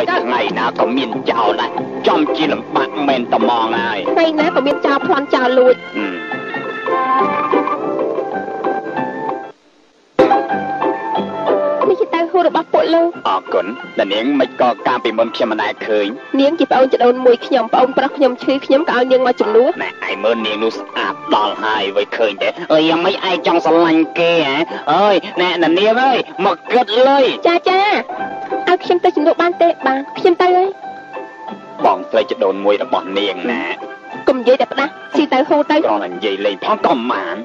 យថ្ងៃណាក៏មានចោលដែរចំជាលំបាក់មែនត្មងហើយថ្ងៃណាក៏មានចោលប្លន់ចោលលួចហឹមនេះជាតៅហ៊ូរបស់ពួកលោកអរគុណតានាងមិនក៏កាលពីមុនខ្ញុំមិនដែលឃើញនាងជាប្អូនចដូនមួយខ្ញុំប្អូនប្រុសខ្ញុំឈឺខ្ញុំក៏ឲ្យនាងមកជំនួសណែឯមើលនាងនោះស្អាតដល់ហើយវិញឃើញទេអើយយ៉ាងម៉េចឯងចង់ស្រឡាញ់គេហ៎អើយណែតានាងអើយមកគិតលុយចាចា ឲ្យខ្ញុំទៅជំនួសបានទេបាទខ្ញុំទៅហើយបងស្រីចដូនមួយរបស់នាងណាកុំនិយាយតែផ្ដាស់ស៊ីតៅហ៊ូទៅគ្រាន់តែនិយាយលេងផងក៏មិន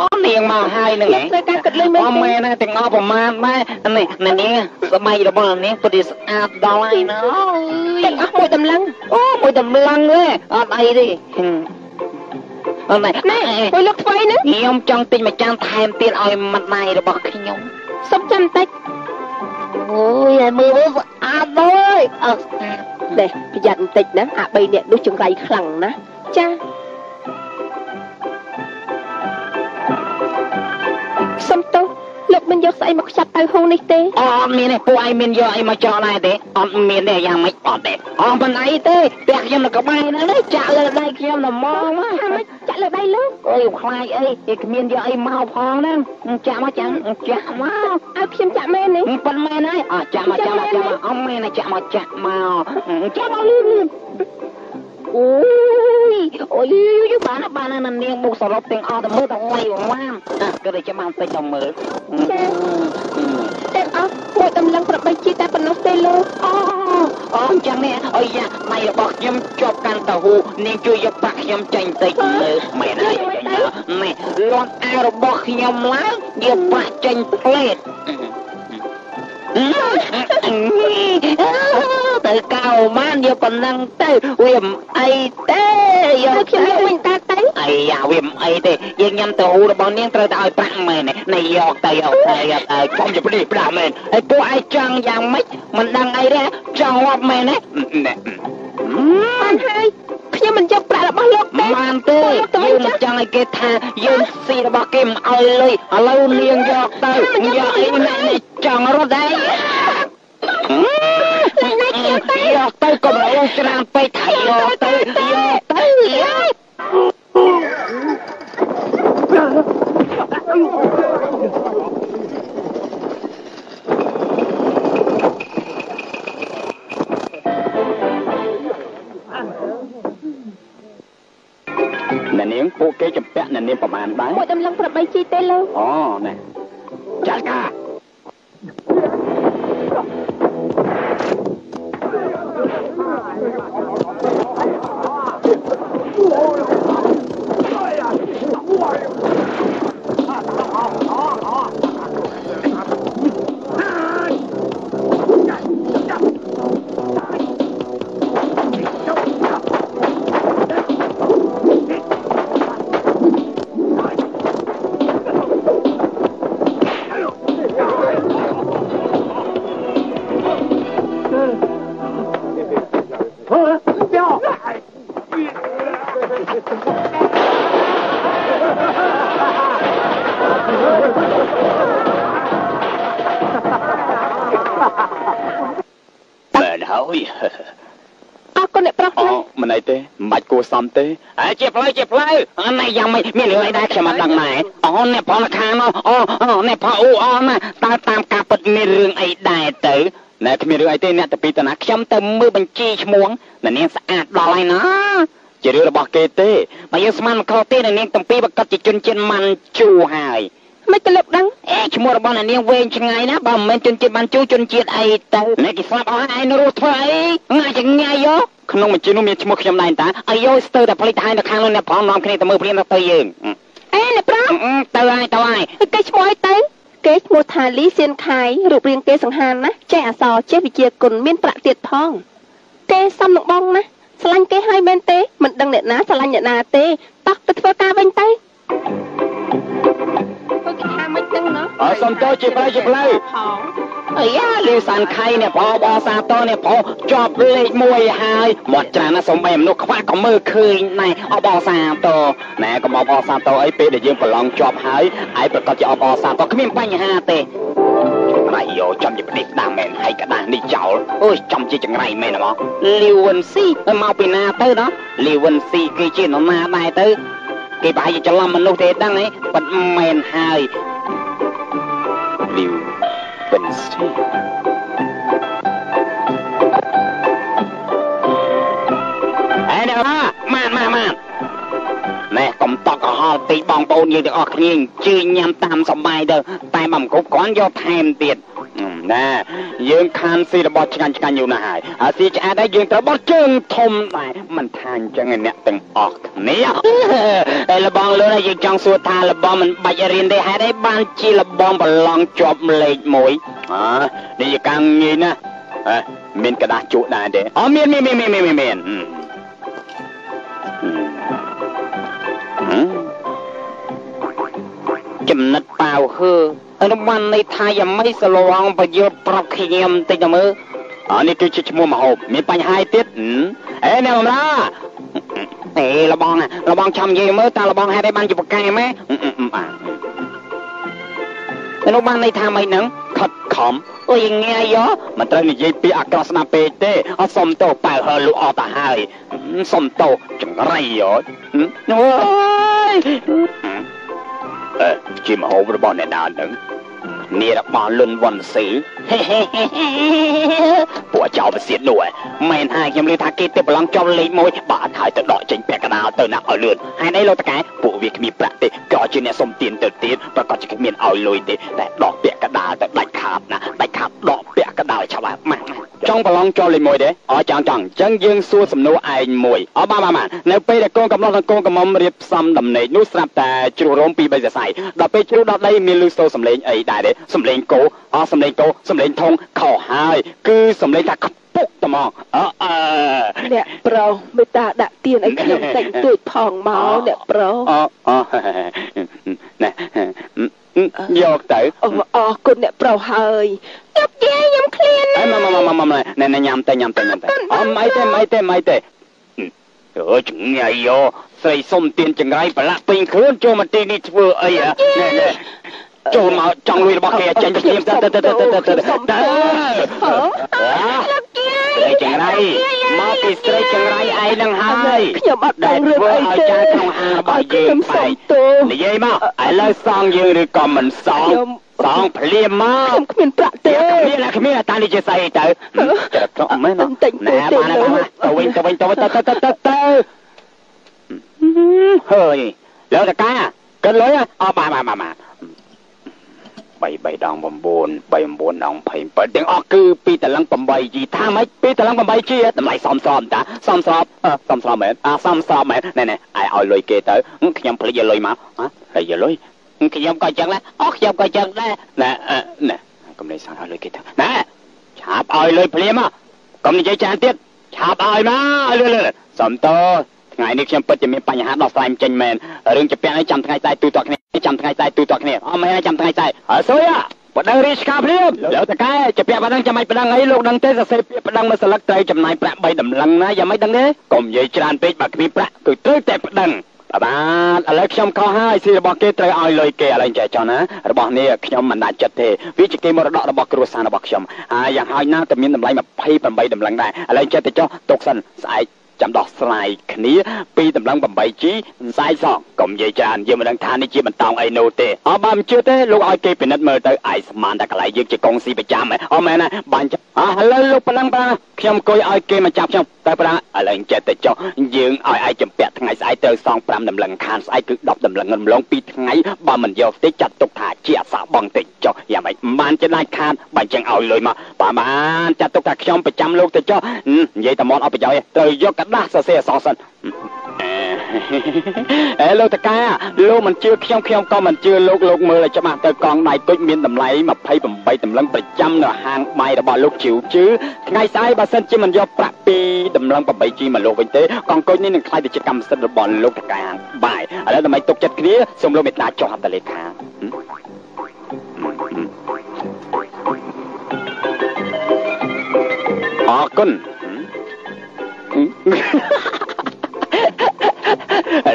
អូនាងមកហើយនឹងហ៎ត្រូវការគិតលុយមែនអូទេមែនណាទាំងអស់ប្រមាណម៉ែនេះនាងស្បែករបស់នាងពិតជាស្អាតដល់ហើយណាអើយទាំងអស់មួយតម្លឹងអូមួយតម្លឹងទេអត់អីទេអត់ណែណែមួយលោកធ្វើអីហ្នឹងខ្ញុំចង់ទិញមួយចានថែមទៀតឲ្យមាត់ដៃរបស់ខ្ញុំសុំចាំបន្តិច អូយឲ្យមើលមើលស្អាតដល់អត់នេះប្រយ័ត្នបន្តិចណាអា3នាក់នោះចង្រៃខ្លាំងណាស់ចាសុំទោស លោកមិនយកស្អីមកខ្ចាត់តៅហ៊ូនេះទេអត់មានទេពួកឯងមានយកអីមកចោលដែរទេអត់មានទេយ៉ាងម៉េចអត់ទេអត់មិនអីទេផ្ទះខ្ញុំនៅក្បែរហ្នឹងទេចាក់លើដៃខ្ញុំទៅមកមកថាម៉េចចាក់លើដៃលោកអើយខ្លាចអីគេគ្មានយកអីមកផងហ្នឹងចាក់មកចាំចាក់មកឲ្យខ្ញុំចាក់មែននេះប៉ុន្មានហើយអត់ចាក់មកចាក់មកចាក់មកអត់មែនទេចាក់មកចាក់មកចាក់មកលឿនលឿន អូយអូយយបានណាបានណានាងមុខសរុបទាំងអស់ទៅមើលទៅវៃវ៉ាមអាក៏តែចាំបន្តិចទៅមើលទាំងអស់មួយតម្លឹងប្របីជីតែប៉ុណ្ណោះទេលោកអូអូអញ្ចឹងនេះអុយយ៉ាដៃរបស់ខ្ញុំជាប់កាន់ទៅហូនាងជួយយកប្រាក់ខ្ញុំចេញតិចមើលមែនហើយនេះលន់អារបស់ខ្ញុំឡើងយកប្រាក់ចេញផ្លេត ទៅកៅបានយកប៉ុណ្ណឹងទៅវាមិនអីទេយហើកយខ្ញុំយកវិញតាទៅអីយ៉ាវាមិនអីទេយើងញ៉ាំទៅហូរបស់នាងត្រូវតែឲ្យប្រាក់មែននេះយកទៅយកទៅយកទៅខ្ញុំជម្រាបប្រាក់មែនហើយពួកឯងចង់យ៉ាងម៉េចមិនដឹងអីទេចង់រាប់មែនទេបានហើយ ខ្ញុំមិនយកប្រាក់របស់លោកទេបានទេយើងមិនចង់ឲ្យគេថាយើងស៊ីរបស់គេមិនឲ្យលុយឥឡូវនាងយកទៅយកអីណាចង់រត់ដែរយកទៅកុំអូច្រើនពេកថៃយកទៅយកទៅយក អ្នកនាងពួកគេចម្ពាក់អ្នកនាងប្រមាណដែរមួយតម្លឹងប្របីជីទេលោកអូណែចាត់កា ទេអើជាផ្លូវជាផ្លូវអណែយ៉ាងម៉េចមានរឿងអីដែរខ្ញុំមិនដឹងដែរអូអ្នកផងខាងនោះអូអូអ្នកផងអូអូណាតើតាមការពិតមានរឿងអីដែរទៅណែគ្មានរឿងអីទេអ្នកទៅពីតាណាខ្ញុំទៅមើលបញ្ជីឈ្មោះអ្នកនាងស្អាតដល់ហើយណាជារឿងរបស់គេទេបើយើងស្មានមិនខុសទេអ្នកនាងទាំងពីរប្រកាសជាជនជាតិម៉ាន់ជូហើយ មិនក៏លោកដឹងអេឈ្មោះរបស់អ្នកនាងវែងឆ្ងាយណាបើមិនមែនជនជាតិបានជួជនជាតិអីទៅអ្នកគេស្លាប់អស់ហើយឯងរស់ធ្វើអីងាយចងាយយោក្នុងបញ្ជីនោះមានឈ្មោះខ្ញុំដែរតាអាយយស្ទើរតែផ្លេចទៅហើយនៅខាងនោះអ្នកផងនាំគ្នាទៅមើលព្រានទៅយើងអឺអេអ្នកប្រុសអឺទៅហើយទៅហើយគេឈ្មោះអីទៅគេឈ្មោះថាលីសៀនខៃរូបរាងគេសង្ហានណាចេះអសរចេះវិជាគុណមានប្រាក់ទៀតផងគេសំនឹងបងណាស្រឡាញ់គេហើយមែនទេមិនដឹងអ្នកណាស្រឡាញ់អ្នកណាទេតោះទៅធ្វើការវិញទៅពួក គេថាមិនដឹងណាអើសុំតើជាផ្លូវជាផ្លូវផងអាយ៉ាលីសានខៃនេះបងបសាតនេះបងជាប់លេខ1ហើយមាត់ច្រើនណាស់សំបីមនុស្សខ្វះក៏មើលឃើញណែអបអសាតណែកុំអបអសាតអីពេលដែលយើងប្រឡងជាប់ហើយឯងប្រកាសជាអបអសាតគ្មានបញ្ហាទេដៃយោចំជាប្រទេសដាមែនហើយកដាស់នេះចោលអើយចំជាចង្រៃមែនហ្មងលីវិនស៊ីមកពីណាទៅណោះលីវិនស៊ីគឺជានរណាដែរទៅ គេប្រហែលជាច្រឡំមនុស្សទេដឹងហីប៉ិតមែនហើយលីវិនស៊ីអេអ្នកឡាម៉ានម៉ានម៉ានណែកុំតក់កុហលទីបងប្អូនយើងទាំងអស់គ្នាអញ្ជើញញ៉ាំតាមសបាយទៅតែមិនគ្រប់គ្រាន់យកថែមទៀត ណាយើងខានស៊ីរបស់ឆ្ងាញ់ឆ្ងាញ់យូរណាស់ហើយហើយស៊ីឆ្អែតហើយយើងត្រូវបត់ជើងធំដែរមិនថាអញ្ចឹងឯអ្នកទាំងអស់គ្នាហើយលបងលឿនយើងចង់សួរថាលបងមិនបាច់រៀនទេហេតុអីបានជាលបងប្រឡងជាប់លេខ1អើនេះជាការងាយណាស់ហ៎មានកដាស់ជក់ដែរទេអូមានមានមានមានមានមានចំណិតប៉ាវហឺ អនុបានន័យថាយ៉ាងម៉េចសឡងប្រយុទ្ធប្រាប់ខ្ញុំតិចទៅមើលអានេះគឺជាឈ្មោះមហូបមានបញ្ហាទៀតអេអ្នកបំឡាអេលបងលបងចាំនិយាយមើលតើលបងហេតុអីបានជាប្រកែម៉ែបាទអនុបានន័យថាម៉េចហ្នឹងខិតខំអុយងាយយោមិនត្រូវនិយាយពីអាក្រក់ស្នាប់ពេកទេអត់សុំទោសប៉ៅហើលូអត់ទៅហើយសុំទោសចង្រៃយោអូយអឺជាមហូបរបស់អ្នកណាហ្នឹង នារបស់លុនវ៉ាន់ស៊ឺពួកចៅបសៀតនោះមែនហើយខ្ញុំឮថាគេទៅប្រឡងចំលេខ1បាទហើយទៅដកចេញពាក់កណ្ដាលទៅណាឲ្យលឿនហើយនេះលោកតកែពួកវាគ្មានប្រាក់ទេក៏ជាអ្នកសុំទានទៅទៀតប្រកាសជាគ្មានឲ្យលុយទេតែដកពាក់កណ្ដាលទៅដាច់ខាតណាដាច់ខាតដកពាក់កណ្ដាលច្បាស់ម៉ាស់ ចង់ប្រឡងចូលលេខ1ទេអចង់ចង់អញ្ចឹងយើងសួរសំណួរឯងមួយអបាទបាទនៅពេលដែលកូនកំឡុះនិងកូនកំមុំរៀបផ្សំដំណេកនោះស្រាប់តែជ្រុះរោមពី3សរសៃដល់ពេលជ្រុះដល់ដីមានលឺសូរសំឡេងអីដែរទេសំឡេងគោអសំឡេងគោសំឡេងធុងខុសហើយគឺសំឡេងថាខ្ពុកត្មងអឺអឺអ្នកប្រុសមេត្តាដាក់ទៀនឲ្យខ្ញុំតិចទួចផងមកអ្នកប្រុសអអណែយកទៅអូអរគុណអ្នកប្រុសហើយខ្ញុំយាយខ្ញុំឃ្លានអើមកមកមកមកណែណែញ៉ាំទៅញ៉ាំទៅញ៉ាំទៅអមអីទេអីទេអីទេអើចង្ញៃយោស្រីសុំទៀនចង្រៃប្រឡាក់ពេញខ្លួនចូលមកទីនេះធ្វើអីណែណែចូលមកចង់លុយរបស់គេចេញទៅគ្នាទៅទៅទៅទៅទៅទៅទៅ ស្រីចង្រៃមកពីស្រីចង្រៃឯងនឹងហើយខ្ញុំអត់ដឹងរឿងធ្វើអីឲ្យទេចាស់ក្នុងហាងរបស់យើងខ្ញុំសុំទោសនិយាយមកឥឡូវសងយើងឬក៏មិនសងខ្ញុំសងភ្លាមមកខ្ញុំគ្មានប្រាក់ទេគ្មានគ្មានតានេះជាស្អីទៅចិត្តត្រង់មែនណែបានហើយទៅវិញទៅវិញទៅវិញទៅទៅទៅទៅហើយលោកតកាកិនលុយអស់បាទបាទបាទ 3 3ដង9 3 9ដង27ទាំងអស់គឺ2តលឹង 8G ថាម៉េច2តលឹង 8G តម្លៃសមស្របតាសមស្របសមស្របមែនអាសមស្របមែនណែណែអាយឲ្យលុយគេទៅខ្ញុំភ្លេចយកលុយមកហ៎ហើយយកលុយខ្ញុំក៏ចឹងដែរអូខ្ញុំក៏ចឹងដែរណែណែកុំលេងសើឲ្យលុយគេទៅណែឆាប់ឲ្យលុយភ្លាមមកកុំនិយាយច្រើនទៀតឆាប់ឲ្យមកលឿនលឿនសំតោ ថ្ងៃនេះខ្ញុំពិតជាមានបញ្ហាដោះស្រាយមិនចេញមែនរឿងជាពាក់នេះចាំថ្ងៃតែទូតគ្នាចាំថ្ងៃតែទូតគ្នាអត់មែនចាំថ្ងៃតែអើសួយបដិងរីឆ្កាភ្លាមលោកតកែជាពាក់បដិងចាំមិនបដិងអីលោកដឹងទេសរសេរពាក្យបដិងមួយសន្លឹកត្រូវចំណាយប្រាក់3តម្លឹងណាយ៉ាងមិនដឹងទេកុំនិយាយច្រើនពេកបើគ្មានប្រាក់គឺត្រូវតែបដិងបាទឥឡូវខ្ញុំខុសហើយស៊ីរបស់គេត្រូវឲ្យលុយគេឥឡូវចេះចោះណារបស់នេះខ្ញុំមិនដាច់ចិត្តទេវាជាគេមរតករបស់គ្រួសាររបស់ខ្ញុំហើយយ៉ាងហោចណាស់តែមានតម្លៃ28តម្លឹងដែរឥឡូវចេះតែចុះទុកសិនស្អែក ចាំដោះស្រាយគ្នាពីតម្លឹង 8G សាយសងកុំនិយាយច្រើនយើងមិនដឹងថានេះជាបន្តោងអីនោះទេអើបើមិនជឿទេលោកឲ្យគេពិនិត្យមើលទៅអាយស្មានតែកន្លែងយើងជាកងស៊ីប្រចាំហ៎អមែនណាបាញ់អើឥឡូវលោកប៉ុណ្ណឹងបាទខ្ញុំអង្គុយឲ្យគេមកចាប់ខ្ញុំតែប្រាឥឡូវចេះតែចុះយើងឲ្យឯងចម្ពាក់ថ្ងៃស្អែកត្រូវសង5តម្លឹងខានស្អែកគឺ10តម្លឹងរំលង2ថ្ងៃបើមិនយកទេចាត់ទុកថាជាអសាបងតិចចុះយ៉ាងម៉េចបានជាដាច់ខាតបើអញ្ចឹងឲ្យលុយមកបាទបានចាត់ទុកថាខ្ញុំប្រចាំលោកទៅចុះនិយាយតែមកអត់ប្រយោជន៍ទេត្រូវយកกដាស់សរសេរអសរសិនអេលោកតកាលោកមិនជឿខ្ញុំខ្ញុំក៏មិនជឿលោកលោកមើលឲ្យច្បាស់ទៅកងដៃគុជមានតម្លៃ28តម្លឹងប្រចាំនៅហាងបាយរបស់លោកជីវជឺថ្ងៃស្អែកបើសិនជាមិនយកប្រាក់ពីតម្លឹង 8G មកលោកវិញទេកងគុជនេះនឹងខ្លាយទៅជាកម្មសិទ្ធិរបស់លោកតកាហាងបាយឥឡូវដើម្បីទុកចិត្តគ្នាសូមលោកមេត្តាចុះហត្ថលេខាអរគុណ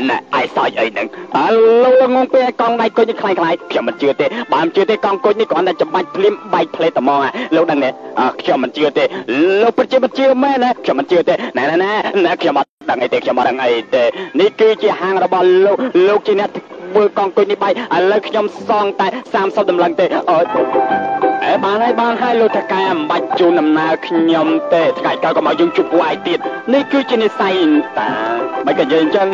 ណែអាយសើចអីហ្នឹងអើលោកងងពេលកងដៃគុញខ្លាយខ្លាយខ្ញុំមិនជឿទេបើមិនជឿទេកងគុញនេះគ្រាន់តែចំបាច់ភ្លាមបែកផ្លេតតែហ្មងលោកដឹងទេខ្ញុំមិនជឿទេលោកពិតជាមិនជឿមែនណាខ្ញុំមិនជឿទេណែណែណែខ្ញុំអត់ដឹងអីទេខ្ញុំអត់ដឹងអីទេនេះគឺជាហាងរបស់លោកលោកជាអ្នកធ្វើកងគុញនេះបែកឥឡូវខ្ញុំសងតែ30តម្លឹងទេអើ អេបានហើយបានហើយលោកតកែមិនបាច់ជូនដំណើរខ្ញុំទេថ្ងៃក្រោយក៏មកយើងជួបពួកឯងទៀតនេះគឺជានិស័យតាមិនក៏និយាយអញ្ចឹង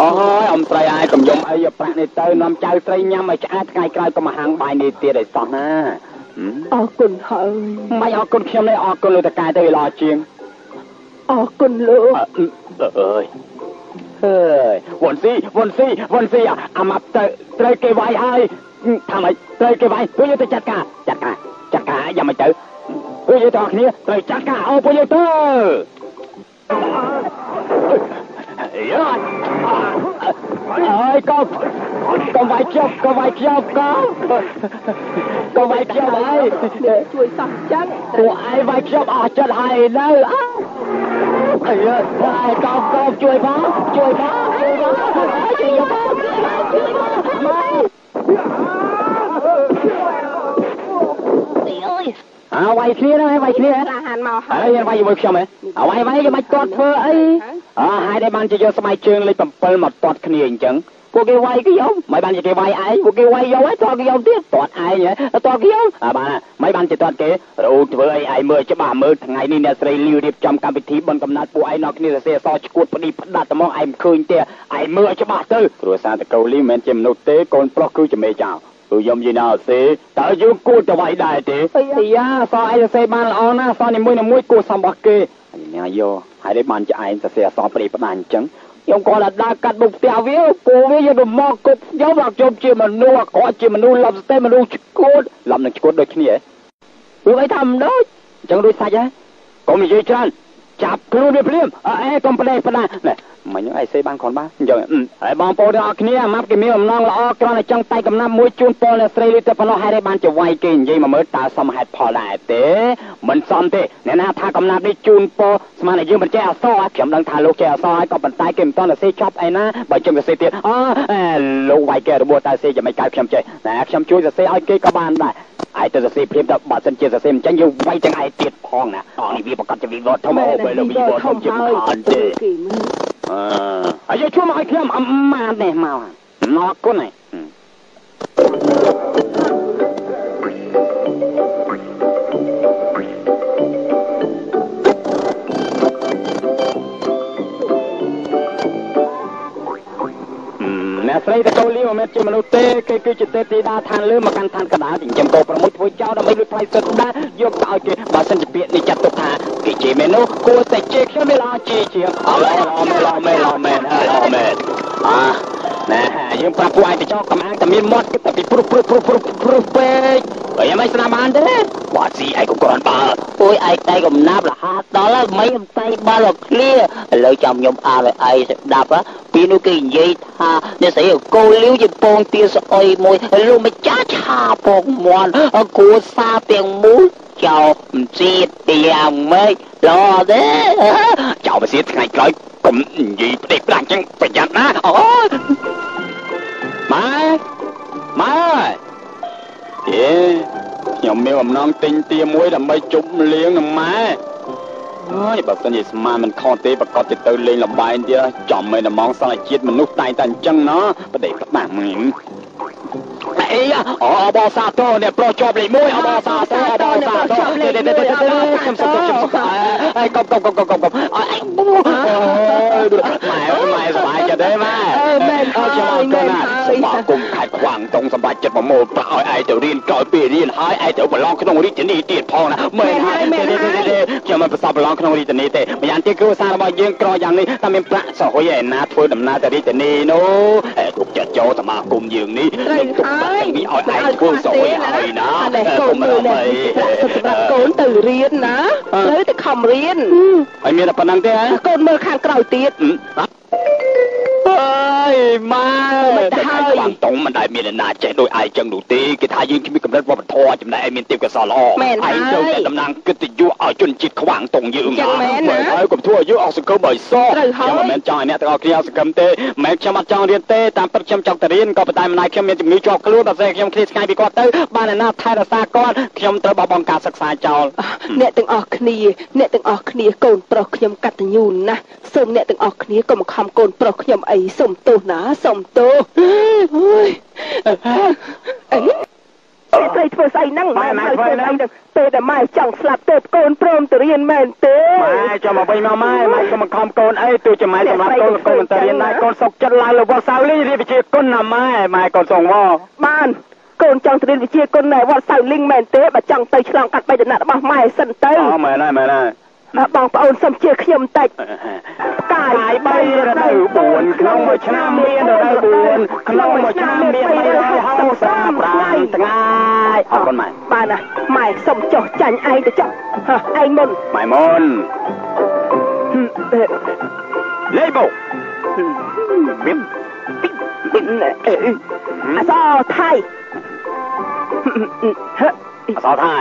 អូយអំស្រីឯងកំយំអីប្រាក់នេះទៅនាំចៅស្រីញ៉ាំឲ្យឆ្អែតថ្ងៃក្រោយក៏មកហាងបាយនេះទៀតឲ្យសោះណាអរគុណហើយមិនអរគុណខ្ញុំទេអរគុណលោកតកែទៅល្អជាងអរគុណលោកអើយអើយវ៉ុនស៊ីវ៉ុនស៊ីវ៉ុនស៊ីអាម៉ាប់ទៅត្រូវគេវាយហើយ ថាម៉េចត្រូវគេវាយពួកយើងទៅចាត់ការចាត់ការចាត់ការយ៉ាងម៉េចទៅពួកយើងទាំងគ្នាត្រូវចាត់ការអូពួកយើងទៅយ៉ាអើយកុំកុំវាយខ្ញុំកុំវាយខ្ញុំកុំកុំវាយខ្ញុំអើយជួយសោះចឹងពួកឯងវាយខ្ញុំអស់ចិត្តហើយនៅអើយហើយកុំកុំជួយផងជួយផងជួយផងជួយផងជួយផង អើវាយគ្នាហ្នឹងវាយគ្នាអាហានមកហើយយើងវាយជាមួយខ្ញុំហ៎អើវាយវាយយើងមិនទាត់ធ្វើអីអើហើយតែបានជាយកស្បែកជើងលេខ7មកទាត់គ្នាអញ្ចឹងពួកគេវាយគេយកមិនបានជាគេវាយឯងពួកគេវាយយកហើយទាត់គេយកទៀតទាត់ឯងទាត់គេយកអើបានមិនបានជាទាត់គេរោធ្វើអីឯងមើលច្បាស់មើលថ្ងៃនេះអ្នកស្រីលាវរៀបចំកម្មវិធីបន់កំណត់ពួកឯងនៅគ្នាសរសេរអសឈួតផ្ឌីផ្ដាត់តែមកឯងឃើញទេឯងមើលច្បាស់ទៅគ្រួសារតកូលីមិនមែនជាមនុស្សទេកូនប្រុសគឺជាមេចៅ គឺខ្ញុំយីណាសេតើយើងគួរទៅវាយដែរទេយ៉ាសអីសរសេរបានល្អណាស់សនីមួយមួយគួរសំរបស់គេញ៉ាយកហើយនេះបានជាឯងសរសេរអសព្រីផ្ដាច់អញ្ចឹងខ្ញុំគាត់តែដើរកាត់មុខផ្ទះវាពូវាយកទៅមកគប់ខ្ញុំថាខ្ញុំជាមនុស្សគាត់ជាមនុស្សលំស្ទេមនុស្សឈួតលំនឹងឈួតដូចគ្នាពួកអីថាមិនដូចអញ្ចឹងដូចសាច់ហ៎កុំនិយាយច្រើន ចាប់ខ្លួនវាភ្លាមអេកុំផ្លេសផ្ដាណែមិញអីសេបានគ្រាន់បានអញ្ចឹងហើយបងប្អូនទាំងអស់គ្នាអាម៉ាប់គេមានអំណងល្អគ្រាន់តែចង់តែកំណាប់មួយជូនពលអ្នកស្រីឬទៅប៉ុណ្ណោះហើយបានជាវាយគេនិយាយមកមើលតើសមហេតុផលដែរទេមិនសមទេអ្នកណាថាកំណាប់នេះជូនពលស្មានតែយើងមិនចេះអសរខ្ញុំដឹងថាលោកចេះអសរហើយក៏ប៉ុន្តែគេមិនតន់សេចប់អីណាបើខ្ញុំទៅសេទៀតអូលោកវាយគេរបួសតើសេយ៉ាងម៉េចកៅខ្ញុំចេះតែខ្ញុំជួយសរសេរឲ្យគេក៏បានដែរ ហើយទៅសរសេរព្រាបទៅបើសិនជាសរសេរមិនចាញ់យើងវាយទាំងឯងទៀតផងណាអនេះវាប្រកាសជាវិវត្តធំអូពេលវិវត្តធំជាខានទេអឺហើយយកជួយមកឲ្យខ្ញុំអមម៉ានេះមកណោគុណឯង អ្នកស្រីតកូលីមិនមែនជាមនុស្សទេគេគឺជាទេពធីតាឋានលើមកកាន់ឋានកណ្ដាលចិញ្ចឹមកោប្រមួយធ្វើចោលដើម្បីលួចថ្លៃសិទ្ធិដែរយកទៅឲ្យគេបើសិនជាពាក្យនេះចាត់ទុកថាគេជាមនុស្សគួរតែជាខ្ញុំមិនល្អជាជាអឡមែនឡមែនឡមែនឡមែនអ่าណែយើងប្រាប់ពួកឯងទៅចោលកំអាងតែមានមាត់តែពីព្រុសព្រុសព្រុសព្រុសព្រុសពេកហើយយ៉ាងម៉េចស្នាមបានទេបាត់ស៊ីឯងក៏គ្រាន់បើអូយឯងតែកំណាប់រហ័សដល់ហើយមិនតែបាល់ឃ្លាឥឡូវចាំខ្ញុំអានឲ្យឯងស្ដាប់ពីនោះគេនិយាយថាអ្នកស្រីកូលាវជាពងទាស្អុយមួយលោកម្ចាស់ឆាពងមន់គួសាទាំងមូលចោលមិនទៀតយ៉ាងម៉េចល្អទេចោលមិនទៀតថ្ងៃក្រោយកុំនិយាយផ្ដេកផ្ដាច់ចឹងប្រយ័ត្នណាអូម៉ែម៉ែអេខ្ញុំមានអំណងទិញទាមួយដើម្បីជប់លៀងនឹងម៉ែ ហើយបើសិនជាស្មានមិនខុសទេប្រកាសទៅទៅលេងលបែងទៀតចំមិនតែមកសង្ឃជាតិមនុស្សតែងតែអញ្ចឹងណាប្រដេកផ្ដាស់មិនអីអូអបសាទរអ្នកប្រុសជាប់លេខ1អបសាទរអបសាទរខ្ញុំសុំខ្ញុំសុំអីកុំកុំកុំកុំកុំអីម៉ែម៉ែសบายចិត្តទេម៉ែមែនអើខ្ញុំអរគុណណាសមាគមខេត្តខ្វាំងតុងសម្បត្តិចិត្តប្រមូលប្រាក់ឲ្យឯងទៅរៀនក្រោយពេលរៀនហើយឯងទៅប្រឡងក្នុងរាជធានីទៀតផងណាមែនហើយខ្ញុំមិនប្រសពប្រឡងក្នុងរាជធានីទេម្យ៉ាងទៀតគ្រួសាររបស់យើងក្រយ៉ាងនេះតែមានប្រាក់សហុយឯណាធ្វើដំណើរទៅរាជធានីនោះទុកចិត្តចូលសមាគមយើងនេះទុក ហើយនេះឲ្យឯងធ្វើស្រួយហើយណាកូនមើលនេះសម្រាប់កូនទៅរៀនណាត្រូវតែខំរៀនហើយមានតែប៉ុណ្្នឹងទេហ៎កូនមើលខាងក្រោយទៀតអើយ ម៉ែមិនហើយបានតុងមិនដែលមានអ្នកណាចេះដោយឯងចឹងនោះទេគេថាយើងគ្មានកម្រិតវប្បធម៌ចំណែកឯងមានទេពកោសល្យល្អមែនហើយឯងត្រូវតែតំណាងកិត្តិយសឲ្យជនជាតិខ្វាងតុងយើងចឹងមែនណាហើយកុំធ្វើឲ្យយើងអស់សង្ឃឹមឲ្យសោះត្រូវហើយខ្ញុំមិនមែនចង់ឲ្យអ្នកទាំងអស់គ្នាអស់សង្ឃឹមទេមិនមែនខ្ញុំអត់ចង់រៀនទេតាមពិតខ្ញុំចង់ទៅរៀនក៏ប៉ុន្តែម្ដាយខ្ញុំមានជំងឺជាប់ខ្លួនដល់តែខ្ញុំឃ្លាតឆ្ងាយពីគាត់ទៅបានអ្នកណាថែរក្សាគាត់ខ្ញុំត្រូវបោះបង់ការសិក្សាចោលអ្នកទាំងអស់គ្នាអ្នកទាំងអស់គ្នាកូនប្រុសខ្ញុំកតញ្ញូណាស់សូមអ្នកទាំងអស់គ្នាកុំខំកូនប្រុសខ្ញុំអីសូមទោសណាសូមទោសអើយអីតែត្រីធ្វើស្អីហ្នឹងម៉ែម៉ែធ្វើធ្វើស្អីហ្នឹងហ្នឹងពេលដែលម៉ែចង់ស្លាប់ទៅកូនព្រមទៅរៀនមែនទេម៉ែចាំមកវិញមកម៉ែម៉ែកុំខំកូនអីទោះជាម៉ែសម្រាប់កូនកូនមិនទៅរៀនដែរកូនសុកចិត្តឡើងលើវត្តសៅលីរៀនវិជ្ជាគុណណាម៉ែម៉ែកូនសងមកបានកូនចង់ទៅរៀនវិជ្ជាគុណនៅវត្តសៅលីងមែនទេបើចង់ទៅឆ្លងកាត់បៃដណារបស់ម៉ែសិនទៅអូមែនហើយមែនហើយ បងប្អូនសូមជឿខ្ញុំបន្តិចកាយកាយ3រដូវ4ក្នុងមួយឆ្នាំមានរដូវ4ក្នុងមួយឆ្នាំមាន365ថ្ងៃអរគុណម៉ែបានណាម៉ែសុំចុះចាញ់ឯងទៅចុះហ៎ឯងមុនម៉ែមុនហឹមអឺលេបោប៊ីមអឺអសរថៃហឹអសថៃ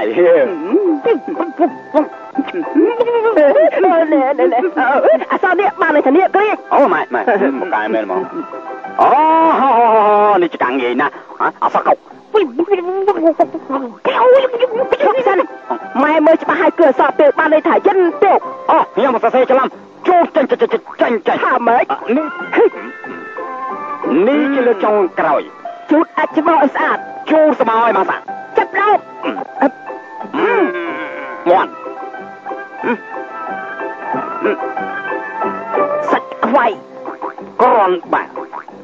លេលេលេអសនេះបានតែនេះគ្រីអូម៉ែម៉ែមកកែមែនហ្មងអូនេះឆ្កាំងងាយណាស់អសកោគេអូយម៉ែមើលច្បាស់ហើយគឺអសពេលបានន័យថាយិនទៅអូញ៉ាំមកសរសេរច្រឡំចូលចាញ់ចាញ់ចាញ់ចាញ់ថាម៉េចនេះនេះជាលើចុងក្រោយជូតអាចមកឲ្យស្អាតជូតស្មៅឲ្យមកស្អាតចាប់ដល់1 Sách khoai Con bạn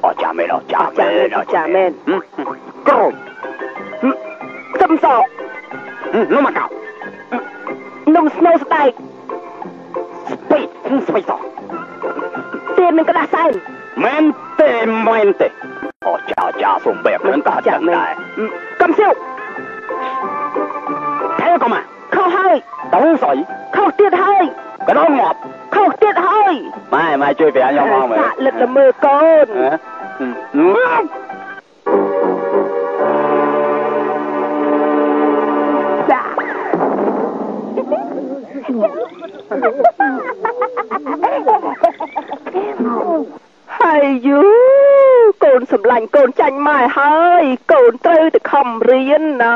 Ochamen, ờ, ochamen, ochamen ừ, ừ. Con. Ừ, Thâm sọ Nó mà cào Nông snow style. Space, speed, sọ Tìm mình có đá sai. Mente, ở Ocha, ờ, ocha, xuống bẹp, nâng cả chân này. Cầm siêu. Thế có mà ខុសហើយតោស្អីខុសទៀតហើយកណ្ដោងាប់ខុសទៀតហើយម៉ែម៉ែជួយប្រាប់ខ្ញុំមកមើលសាក់លិតល្មើកូនសាក់ហើយយូកូនសម្លាញ់កូនចាញ់ម៉ែហើយកូនត្រូវទៅខំរៀនណា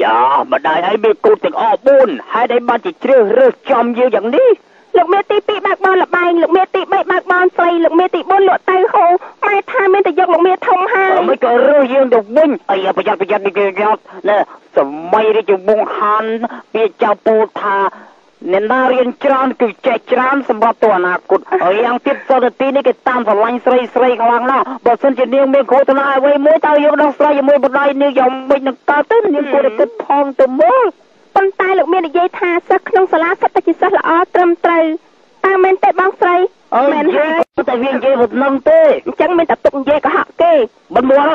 យ៉ាម្ដាយឲ្យមានកូនទាំងអស់4ហេតុអីបានជាជ្រើសរើសចំយើងយ៉ាងនេះលោកមេទី2បើកបនលបែងលោកមេទី3បើកបនស្រីលោកមេទី4លក់ទៅហូម៉ែថាមានតែយកលោកមេធំហើអើយមិនក៏រើសយើងទៅវិញអាយ៉ាប្រយ័ត្នប្រយ័ត្ននេះគេយកណែសម័យរាជវង្សហានពាក្យចៅពោលថា អ្នកណារៀនច្រើនគឺចេះច្រើនសម្រាប់ទៅអនាគតហើយយ៉ាងទៀតសន្តិទីនេះគេតាមស្រឡាញ់ស្រីស្រីខ្លាំងណាស់បើសិនជានាងមានគ្រោះថ្នាក់អ្វីមួយតើយើងដោះស្រាយជាមួយបដៃនាងយ៉ាងម៉េចនឹងកើតទៅនាងគួរតែគិតផងទៅមើលប៉ុន្តែលោកមាននិយាយថាសិស្សក្នុងសាលាសិតតែជាសិស្សល្អត្រឹមត្រូវតើមែនទេបងស្រីអើមែនយហើយតែវានិយាយមិននឹងទេអញ្ចឹងមានតែទុកនិយាយក៏ហក់គេមិនមួល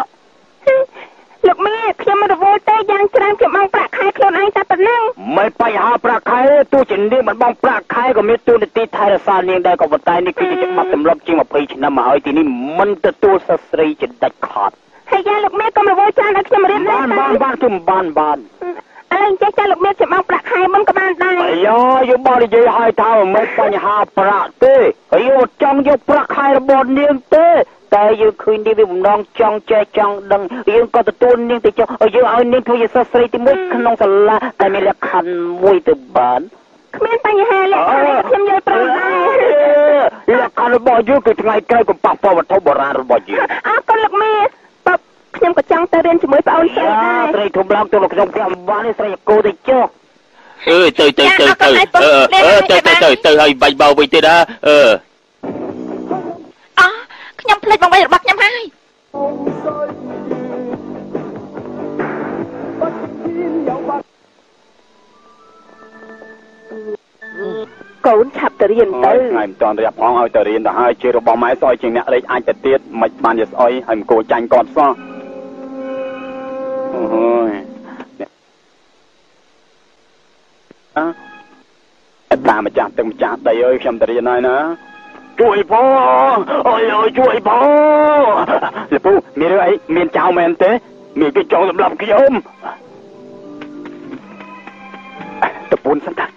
លោកមីខ្ញុំមិនរវល់ទេយ៉ាងច្រើនខ្ញុំបងប្រាក់ខែខ្លួនឯងតែប៉ុណ្ណឹងមិនបញ្ហាប្រាក់ខែទេទោះជានាងមិនបងប្រាក់ខែក៏មានទូនាទីថែរក្សានាងដែរក៏ប៉ុន្តែនេះគឺជាច្បាប់ទម្លាប់ជាង20ឆ្នាំមកហើយទីនេះមិនទទួលសិស្សស្រីជាដាច់ខាតហើយយ៉ាងលោកមីកុំរវល់ច្រើនឲ្យខ្ញុំរៀនលេបាងនទៅបានបានគឺមិនបានបាន ឥឡូវចេះចាលោកមីខ្ញុំបងប្រាក់ខែមុនក៏បានដែរអាយ៉ាយើងបងនិយាយឲ្យថាមិនបញ្ហាប្រាក់ទេហើយយើងអត់ចង់យកប្រាក់ខែរបស់នាងទេតែយើងឃើញនាងវាបំណងចង់ចេះចង់ដឹងយើងក៏ទទួលនាងទៅចុះហើយយើងឲ្យនាងធ្វើជាសិស្សស្រីទីមួយក្នុងសាលាតែមានលក្ខខណ្ឌមួយទៅបានគ្មានបញ្ហាលក្ខខណ្ឌខ្ញុំយល់ព្រមដែរលក្ខខណ្ឌរបស់យើងគឺថ្ងៃក្រោយកុំប៉ះពាល់វត្ថុបុរាណរបស់យើងអរគុណលោកមីបប ខ្ញុំក៏ចង់ទៅរៀនជាមួយប្អូនស្រីយ៉ាដែរស្រីធំឡើងទៅក្នុងផ្ទះអំបាននេះស្រីកោទៅចុះអឺទៅទៅទៅទៅអឺអឺទៅទៅទៅទៅឲ្យបាច់បោវិញទៀតណាអឺអោះខ្ញុំភ្លេចបងបីរបស់ខ្ញុំហើយកកូនឆាប់ទៅរៀនទៅថ្ងៃមិនតាន់រៀបផងឲ្យទៅរៀនទៅហើយជារបស់ម៉ែស្អុយជាងអ្នកលេខអាចទៅទៀតមិនបានជាស្អុយហើយមិនគួរចាញ់គាត់សោះ អូយតាម្ចាស់ទឹកម្ចាស់ដីអើយខ្ញុំទៅរៀនហើយណាជួយផងអើយអើយជួយផងលពូមានរឿងអីមានចៅមែនទេ មានគេចង់សម្លាប់ខ្ញុំតពូនសិនតា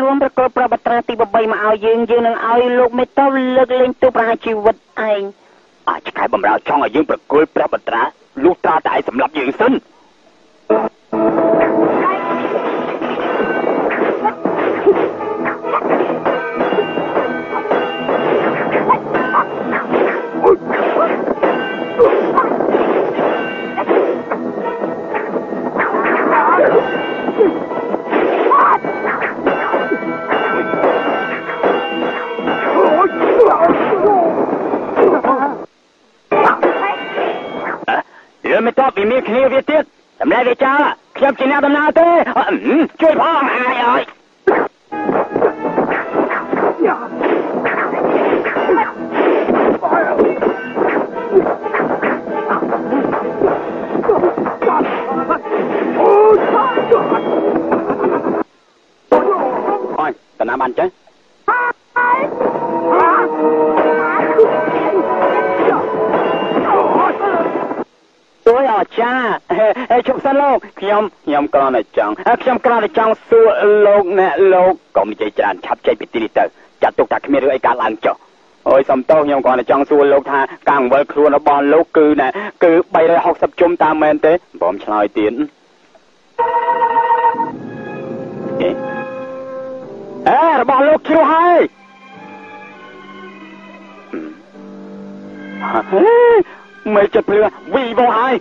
ខ្លួនប្រកបប្របត្រាទី8មកឲ្យយើងយើងនឹងឲ្យលោកមេតោលើកលែងទូប្រហារជីវិតឯងអាឆ្កែបំរើចង់ឲ្យយើងប្រគល់ព្រះបត្រាលុះត្រាតែឯងសម្រាប់យើងសិន គ្រាន់តែចង់សួរលោកអ្នកលោកកុំនិយាយច្រើនឆាប់ចេញពីទីនេះទៅចាត់ទុកថាគ្មានរឿងអីកើតឡើងចុះអូយសំទោសខ្ញុំគ្រាន់តែចង់សួរលោកថាការអង្វល់ខ្លួនរបស់លោកគឺណែគឺ360ជុំតាមមែនទេបងឆ្លើយទៀតអេអេរបស់លោកជ្រុះហើយហេមិនចិត្តភ្លឺវីវហើយ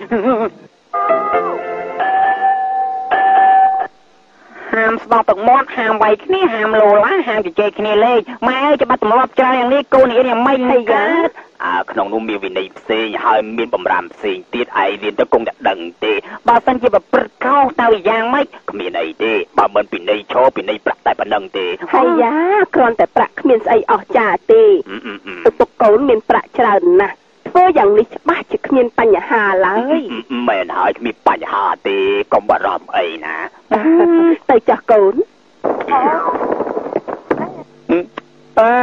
ហាមស្បោទឹកមាត់ហាមវាយគ្នាហាមលោឡាហាមជជែកគ្នាលេងម៉ែអើយច្បាប់ទម្លាប់ច្រើនយ៉ាងនេះកូននេះយ៉ាងម៉េចហើយកើតអើក្នុងនោះមានវិន័យផ្សេងហើយមានបំរាមផ្សេងទៀតឯងរៀនទៅគង់តែដឹងទេបើសិនជាប្រព្រឹត្តខុសទៅយ៉ាងម៉េចគ្មានអីទេបើមិនពិន័យឈរពិន័យប្រាក់តែប៉ុណ្្នឹងទេហើយយ៉ាគ្រាន់តែប្រាក់គ្មានស្អីអស្ចារ្យទេអឺអឺអឺឪពុកកូនមានប្រាក់ច្រើនណាស់ ធ្វើយ៉ាងនេះច្បាស់ជាគ្មានបញ្ហាឡើយមែនហើយគ្មានបញ្ហាទេកុំបារម្ភអីណាទៅចាស់កូនអើ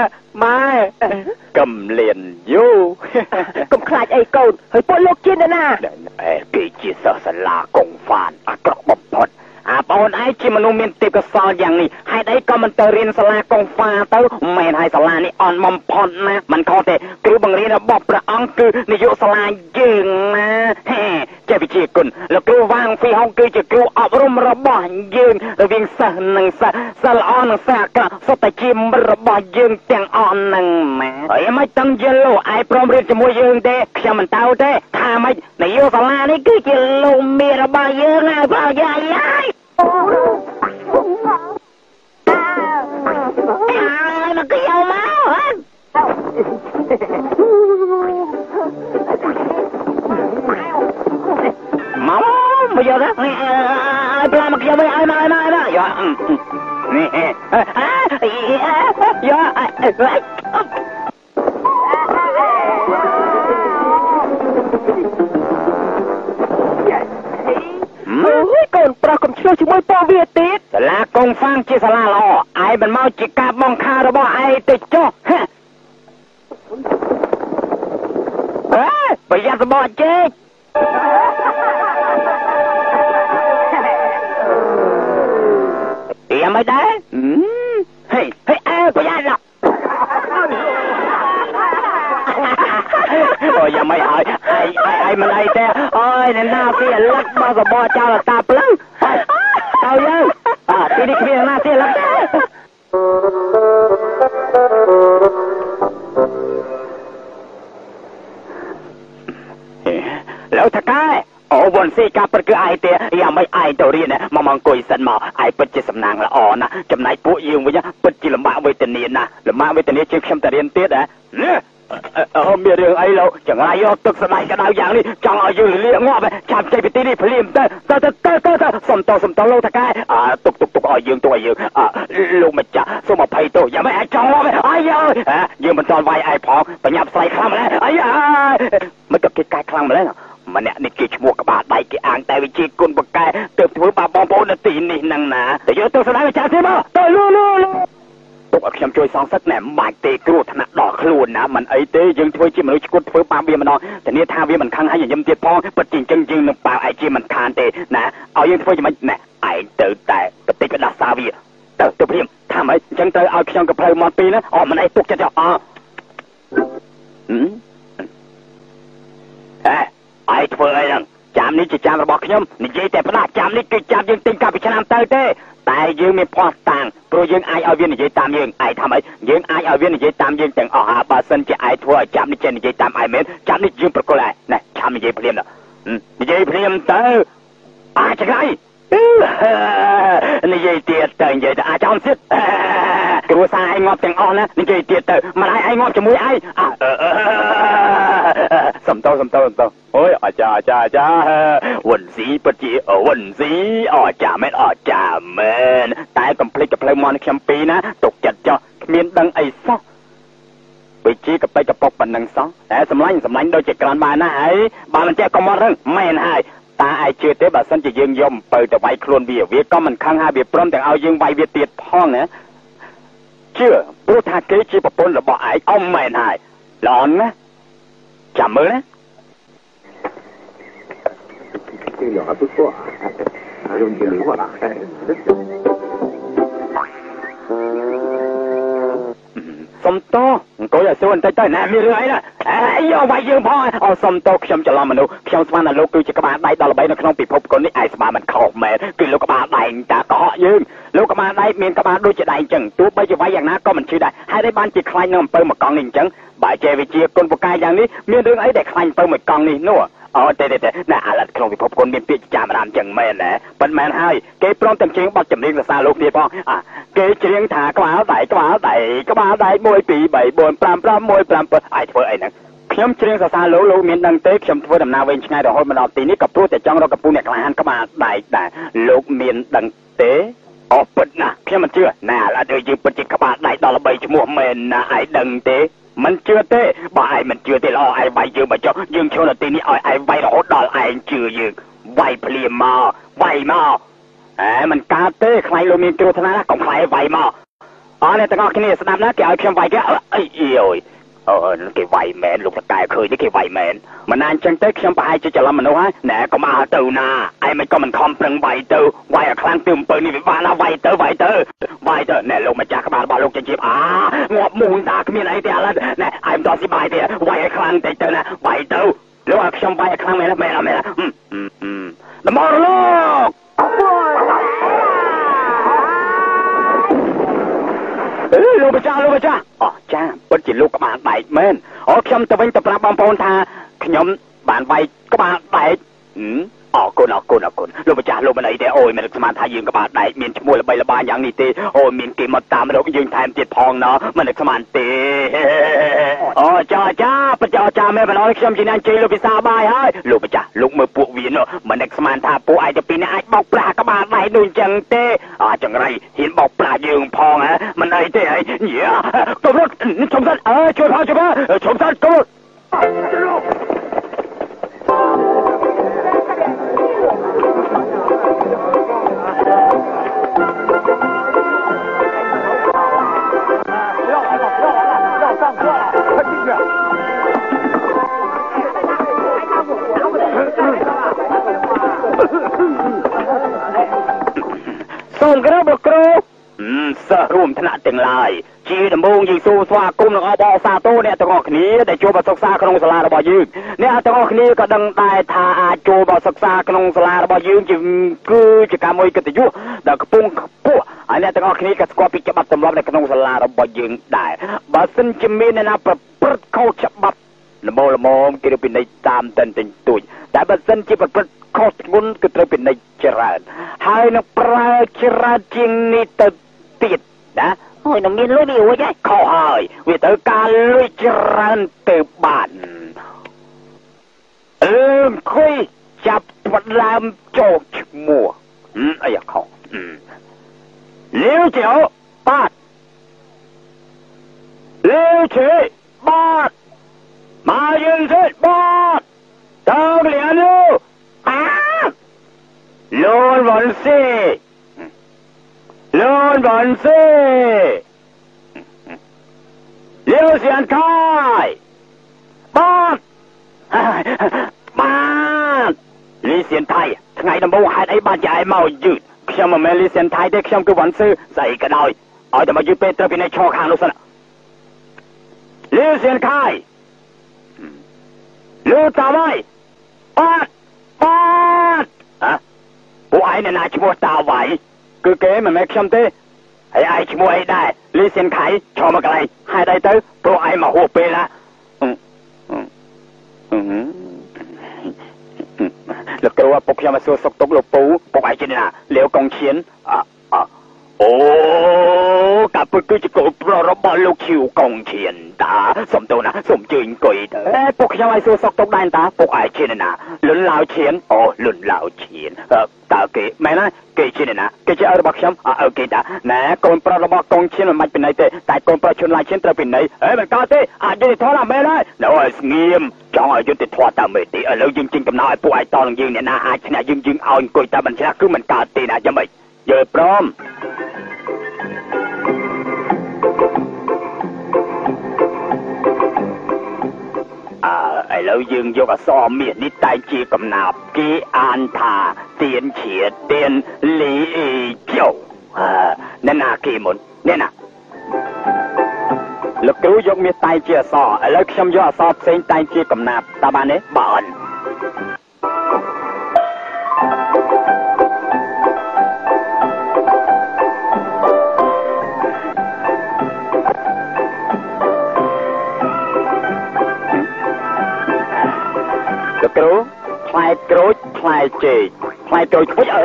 ម៉ែកំលៀនយូកុំខ្លាចអីកូនហើយពួកលោកជានរណាអេគេជាសិស្សសាលាកងហ្វានអាក្រក់បំផុត អាបងអូនឯងជាមនុស្សមានទេពកោសល្យយ៉ាងនេះហេតុអីក៏មិនទៅរៀនសាលាកងហ្វាទៅមែនហើយសាលានេះអន់បំផុតណាមិនខុសទេគ្រូបង្រៀនរបស់ព្រះអង្គគឺនាយកសាលាយើងណាហេចេះវិជាគុណលោកគ្រូវាងហ្វីហុងគឺជាគ្រូអប់រំរបស់យើងរវាងសិស្សនិងសិស្សសិស្សល្អនិងសិស្សអាក្រក់សុទ្ធតែជាមិត្តរបស់យើងទាំងអស់ហ្នឹងម៉ែហើយមិនតឹងយល់លោកឯងព្រមរៀនជាមួយយើងទេខ្ញុំមិនទៅទេថាម៉េចនាយកសាលានេះគឺជាលោកមេរបស់យើងហើយបងយាយ bây giờ đó nè ai làm mặc dầu bây ai mà ai mà ai mà dạ ừ, ừ. nè à à dạ à, à, à. អូយកូនប្រុសកុំឆ្លោះជាមួយពួកវាទៀតសាលាកងហ្វាងជាសាលាល្អឯងមិនមកជាការបងខារបស់ឯងទៅចុះហ៎អេប្រយ័ត្នសបកជែក ត្រៀមហើយដែរហេហេអើប្រយ័ត្នណាអូយ៉ាមិនហើយហើយហើយមិនអីទេអូយអ្នកណាពីលឹកមកកបចោលតាភ្លឹងទៅយើងអាទីនេះគ្មានណាទីលឹកទេលោកតកា អូវ៉ុនស៊ីការពិតគឺឯងទេយ៉ាងមិនឯងទៅរៀនមកមកអង្គុយសិនមកឯងពិតជាសំណាងល្អណាស់ចំណែកពួកយើងវិញពិតជាលំបាកវេទនាណាស់លំបាកវេទនាជាងខ្ញុំទៅរៀនទៀតហ៎នេះ អឺមានរឿងអីលោកចង្រៃយកទឹកស្បែកក្តៅយ៉ាងនេះចង់ឲ្យយើងលាកងាប់ចាំចេញពីទីនេះភ្លាមទៅទៅទៅទៅទៅសុំតសុំតលោកតាកែអើទុកទុកទុកឲ្យយើងទុកឲ្យយើងអើលោកម្ចាស់សូមអភ័យទោសយ៉ាងម៉េចអាចចង់ងាប់អាយអើយយើងមិនតន់វាយឯងផងបញ្ញាប់ស្រីខ្លាំងម្ល៉េះអាយមិនក៏គេកាយខ្លាំងម្ល៉េះម្នាក់នេះគេឈ្មោះក្បាលដៃគេអាងតែវិជាគុណបកែទើបធ្វើបាបបងប្អូននៅទីនេះហ្នឹងណាទៅយកទៅស្ដាយចាស់ទេមកទៅលូលូលូ ទុកឲ្យខ្ញុំជួយសងសឹកណែមិនបាច់ទេគ្រោះថ្នាក់ដល់ខ្លួនណាមិនអីទេយើងធ្វើជាមនុស្សឈួតធ្វើបាបវាម្ដងធានាថាវាមិនខឹងហើយញញឹមទៀតផងពិតជាអញ្ចឹងយើងនឹងប៉ាវឯជាមិនខានទេណាឲ្យយើងធ្វើយ៉ាងម៉េចណែឯងទៅតែបតិចបដាសាវាទៅទៅព្រាមថាម៉េចអញ្ចឹងត្រូវឲ្យខ្ញុំកផ្លូវមកពីណាអត់មិនអីទុកចិត្តចោលអហឹមអេឯងធ្វើអីហ្នឹង ចាំនេះជាចាំរបស់ខ្ញុំនិយាយតែផ្ដាច់ចាំនេះគឺចាំយើងទិញកាលពីឆ្នាំទៅទេតែយើងមានផោះតាំងព្រោះយើងអាចឲ្យវានិយាយតាមយើងឯងថាម៉េចយើងអាចឲ្យវានិយាយតាមយើងទាំងអស់ហើយបើសិនជាឯងធ្វើឲ្យចាំនេះចេះនិយាយតាមឯងមែនចាំនេះយើងប្រកល់ឯងណែចាំនិយាយភ្លាមនិយាយភ្លាមទៅអាចក្រៃ និយាយទៀតទៅនិយាយទៅអាចចំទៀតគ្រួសារឯងងាប់ទាំងអស់ណានិយាយទៀតទៅម្ដាយឯងងាប់ជាមួយឯងសំតោសំតោសំតោអូយអាចាអាចាអាចាវុនស៊ីពិតជាវុនស៊ីអាចាមែនអាចាមែនតែកំភ្លេចកំភ្លើមកនេះខ្ញុំពីរណាទុកចិត្តចោះគ្មានដឹងអីសោះវិជាកប៉ិចកប៉ុកប៉ុណ្ណឹងសោះតែសម្លាញ់សម្លាញ់ដូចជាក្រាន់បានណាហើយបើមិនចេះកុំមករឹងមែនហើយ តាឯជឿទេបើសិនជាយើងយកអំពៅទៅវាយខ្លួនវាវាក៏មិនខឹងហើយវាព្រមទាំងឲ្យយើងវាយវាទៀតផងណាជឿព្រោះថាគេជាប្រពន្ធរបស់ឯងអមមែនហើយល្អណាស់ចាំមើលណា 这个还不错啊，还用挺灵活的。 哎，សុំតអង្គុយឲ្យសួរបន្តិចទៅណាមានរឿងអីណាអេយកវាយយើងផងអូសុំតខ្ញុំច្រឡំមនុស្សខ្ញុំស្មានថាលោកគឺជាក្បាលដៃដល់ល្បីនៅក្នុងពិភពគុណនេះឯងស្មានមិនខុសមែនគឺលោកក្បាលដៃតាកុហកយើងលោកក្បាលដៃមានក្បាលដូចជាដៃអញ្ចឹងទោះបីជាវាយយ៉ាងណាក៏មិនឈឺដែរហើយនេះបានជាខ្លាញ់នៅអំពើមកកង់នេះអញ្ចឹងបើចេះវិជាគុណពូកាយយ៉ាងនេះមានរឿងអីដែលខ្លាញ់អំពើមួយកង់នេះនោះ អូទេទេទេណាអាឡិតក្នុងពិភពគុណមានពាក្យចាំរាមចឹងមែនណាប៉ុន្មានហើយគេព្រមទាំងច្រៀងបទចម្រៀងសរសើរលោកទៀតផងអាគេច្រៀងថាក្បាលដៃក្បាលដៃក្បាលដៃ1 2 3 4 5 6 7អាយធ្វើអីហ្នឹងខ្ញុំច្រៀងសរសើរលោកលោកមានដឹងទេខ្ញុំធ្វើដំណើរវែងឆ្ងាយរហូតមកដល់ទីនេះក៏ព្រោះតែចង់រកកំពូលអ្នកក្លាហានក្បាលដៃដែរលោកមានដឹងទេអស់ពិតណាស់ខ្ញុំមិនជឿណាឥឡូវដូចយើងពិតជាក្បាលដៃដល់ល្បីឈ្មោះមែនណាឯងដឹងទេ មិនជឿទេបើឯងមិនជឿទេល្អឯងវាយយើងមកចុះយើងឈរនៅទីនេះឲ្យឯងវាយរហូតដល់ឯងជឿយើងវាយភ្លាមមកវាយមកអេមិនកើតទេខ្លាញ់លោកមានគ្រោះថ្នាក់ណាកុំខ្លាចវាយមកអរអ្នកទាំងអស់គ្នាស្ដាប់ណាគេឲ្យខ្ញុំវាយគេអីអើយ អូគេវាយមែនលោកតកែឃើញទេគេវាយមែនមិនណាអញ្ចឹងទៅខ្ញុំប្រហែលជាច្រឡំមនុស្សហើយណែកុំអើទៅណាឯងមិនក៏មិនខំប្រឹងវាយទៅវាយឲ្យខ្លាំងពីអំពើនេះវាបានណាវាយទៅវាយទៅវាយទៅណែលោកម្ចាស់ក្បាលរបស់លោកចិញ្ចៀបអាងាប់មូនតាគ្មានអីទេឥឡូវណែឯងមិនតស៊ីបាយទេវាយឲ្យខ្លាំងតិចទៅណាវាយទៅលោកឲ្យខ្ញុំវាយឲ្យខ្លាំងមែនមែនមែនដំណរលោក អេលោកម្ចាស់លោកម្ចាស់អូចាពិតជាលោកក្បាលបែកមែនអូខ្ញុំទៅវិញទៅប្រាប់បងប្អូនថាខ្ញុំបានវាយក្បាលបែក អរគុណអរគុណអរគុណលោកម្ចាស់លោកមិនអីទេអូយមិនស្មានថាយើងក្បាលដែកមានឈ្មោះល្បីល្បាញយ៉ាងនេះទេអូយមានគេមកតាមរកយើងថែមទៀតផងណោះមិនស្មានទេអូចាចាបចាចាមែនបណ្ដោយខ្ញុំជាអ្នកជ័យលោកពិសាបាយហើយលោកម្ចាស់លោកមើលពួកវានោះមិនស្មានថាពួកឯងទៅពីនេះអាចបោកប្រាស់ក្បាលដែកដូចអញ្ចឹងទេអាចង្រៃហ៊ានបោកប្រាស់យើងផងហ៎មិនអីទេអីយ៉ាទៅរត់ឈុំសិនអើជួយផងជួយផងឈុំសិនទៅរត់ សូមគោរពលោកគ្រូសិស្សរួមថ្នាក់ទាំងឡាយជាដំបូងយើងសូមស្វាគមន៍នឹងអបអសាទរអ្នកទាំងអស់គ្នាដែលចូលមកសិក្សាក្នុងសាលារបស់យើងអ្នកទាំងអស់គ្នាក៏ដឹងដែរថាអាចចូលមកសិក្សាក្នុងសាលារបស់យើងជាគឺជាការមួយកិត្តិយសដែលកំពុងខ្ពស់ហើយអ្នកទាំងអស់គ្នាក៏ស្គាល់ពីច្បាប់ទម្លាប់នៅក្នុងសាលារបស់យើងដែរបើសិនជាមានអ្នកណាប្រព្រឹត្តខុសច្បាប់ល្មមល្មមគេត្រូវពិន័យតាមតិនតិចតួចតែបើសិនជាប្រព្រឹត្ត ខុសធ្ងន់គឺត្រូវពិន័យច្រើនហើយនឹងប្រើច្រើនជាងនេះទៅទៀតណាអូយនឹងមានលុយនេះរួចហើយខុសហើយវាត្រូវការលុយច្រើនទៅបានអឺខុយចាប់ផ្ដើមចោកឈ្មោះហឹមអីខុសហឹមលាវជាអូបាទលាវជាបាទមកយើងសិបាទតើលៀន យោអាលូនវ៉ាន់សេលូនវ៉ាន់សេលាវសៀនខាយបាទបាទលីសៀនថៃថ្ងៃដំបូងហេតុអីបានជាឯងមកយឺតខ្ញុំមិនមែនលីសៀនថៃទេខ្ញុំគឺវ៉ាន់ស៊ឺស្អីក៏ដោយឲ្យតែមកយឺតពេលត្រូវពីនៃឈរខាងនោះសិនលីសៀនខាយលូតាវ៉ៃបាទ បាទហ៎ពួកឯងអ្នកណាឈ្មោះតាវ៉ៃគឺគេមិនមែនខ្ញុំទេហើយឯងឈ្មោះអីដែរលីសៀនខៃឈរមកកន្លែងហេតុអីទៅព្រោះឯងមកហួសពេលណាលោកគ្រូពុកខ្ញុំមកសួរសុកទុកលោកពូពុកឯងជាណាលាវកងឈៀន អអអូកាប់គឺជាកូនប្រុសរបស់លោកឈីវកងឈៀនតាសុំទោសណាសុំជើញអង្គុយទៅអេពុកខ្ញុំឲ្យសួរសុកទុកដែរតាពុកឯងជាណាលុនឡាវឈៀនអូលុនឡាវឈៀនតើគេមែនណាគេជាណាគេជាឪរបស់ខ្ញុំអើគេតាណែកូនប្រុសរបស់កងឈៀនមិនបាច់ពិន័យទេតែកូនប្រុសឈុនឡាវឈៀនត្រូវពិន័យអេមិនកើតទេអយុធធម៌ណាមែនហើយនៅឲ្យស្ងៀមចង់ឲ្យយុត្តិធម៌តាមមេទីឥឡូវយើងចេញកំណត់ឲ្យពួកឯងតនឹងយើងអ្នកណាអាចឈ្នះយើងយើងឲ្យអង្គុយតែមិនឆ្លាស់គឺមិនកើតទេណាយ៉ាងម៉េចយល់ព្រម ឥឡូវយើងយកអក្សរមាសនេះតែងជាកំណាប់គេអានថាទៀនឈៀទៀនលីអ៊ីជោអើអ្នកណាគេមុនអ្នកណាលោកគ្រូយកមាសតែងជាអក្សរឥឡូវខ្ញុំយកអក្សរផ្សេងតែងជាកំណាប់តើបានទេបានលោ កគ្រូផ្លែក្រូចផ្លែចេកផ្លែក្រូចអុយអើ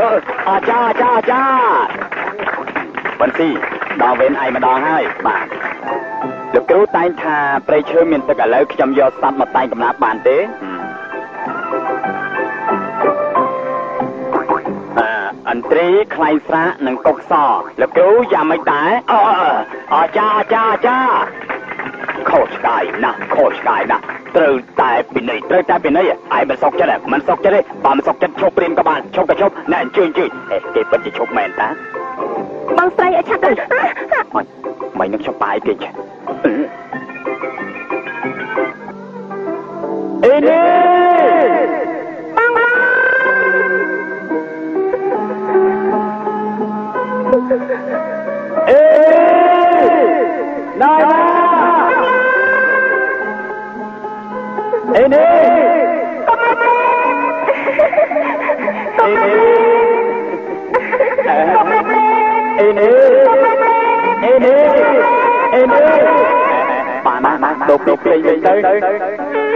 អាចារ្យអាចារ្យអាចារ្យបន្ទីដល់វេនឯងម្ដងហើយបាទលោកគ្រូតែងថាព្រៃឈើមានទឹកឥឡូវខ្ញុំយកសត្វមកតែងកំណាប់បានទេអឺអន្ត្រីខ្លែងស្រាកនិងកុកសលោកគ្រូយ៉ាងម៉េចដែរអអាចារ្យអាចារ្យអាចារ្យខុសឆ្កាយណាស់ខុសឆ្កាយណាស់ ត្រូវតែពិន័យត្រូវតែពិន័យឯងមិនសុកចិត្តទេមិនសុកចិត្តទេបើមិនសុកចិត្តឈប់ព្រៀនក៏បានឈប់ក៏ឈប់ណែអញ្ជើញអញ្ជើញអេគេពិតជាឈប់មែនតាបងស្រីឲ្យឆាប់ទៅមិនមិននឹងខ្ញុំបាយពេកអេនេះអេណៃណាអេនេះ អេនេះអេនេះអេនេះអេនេះបានបានបានដូបពីពេញវិញទៅ当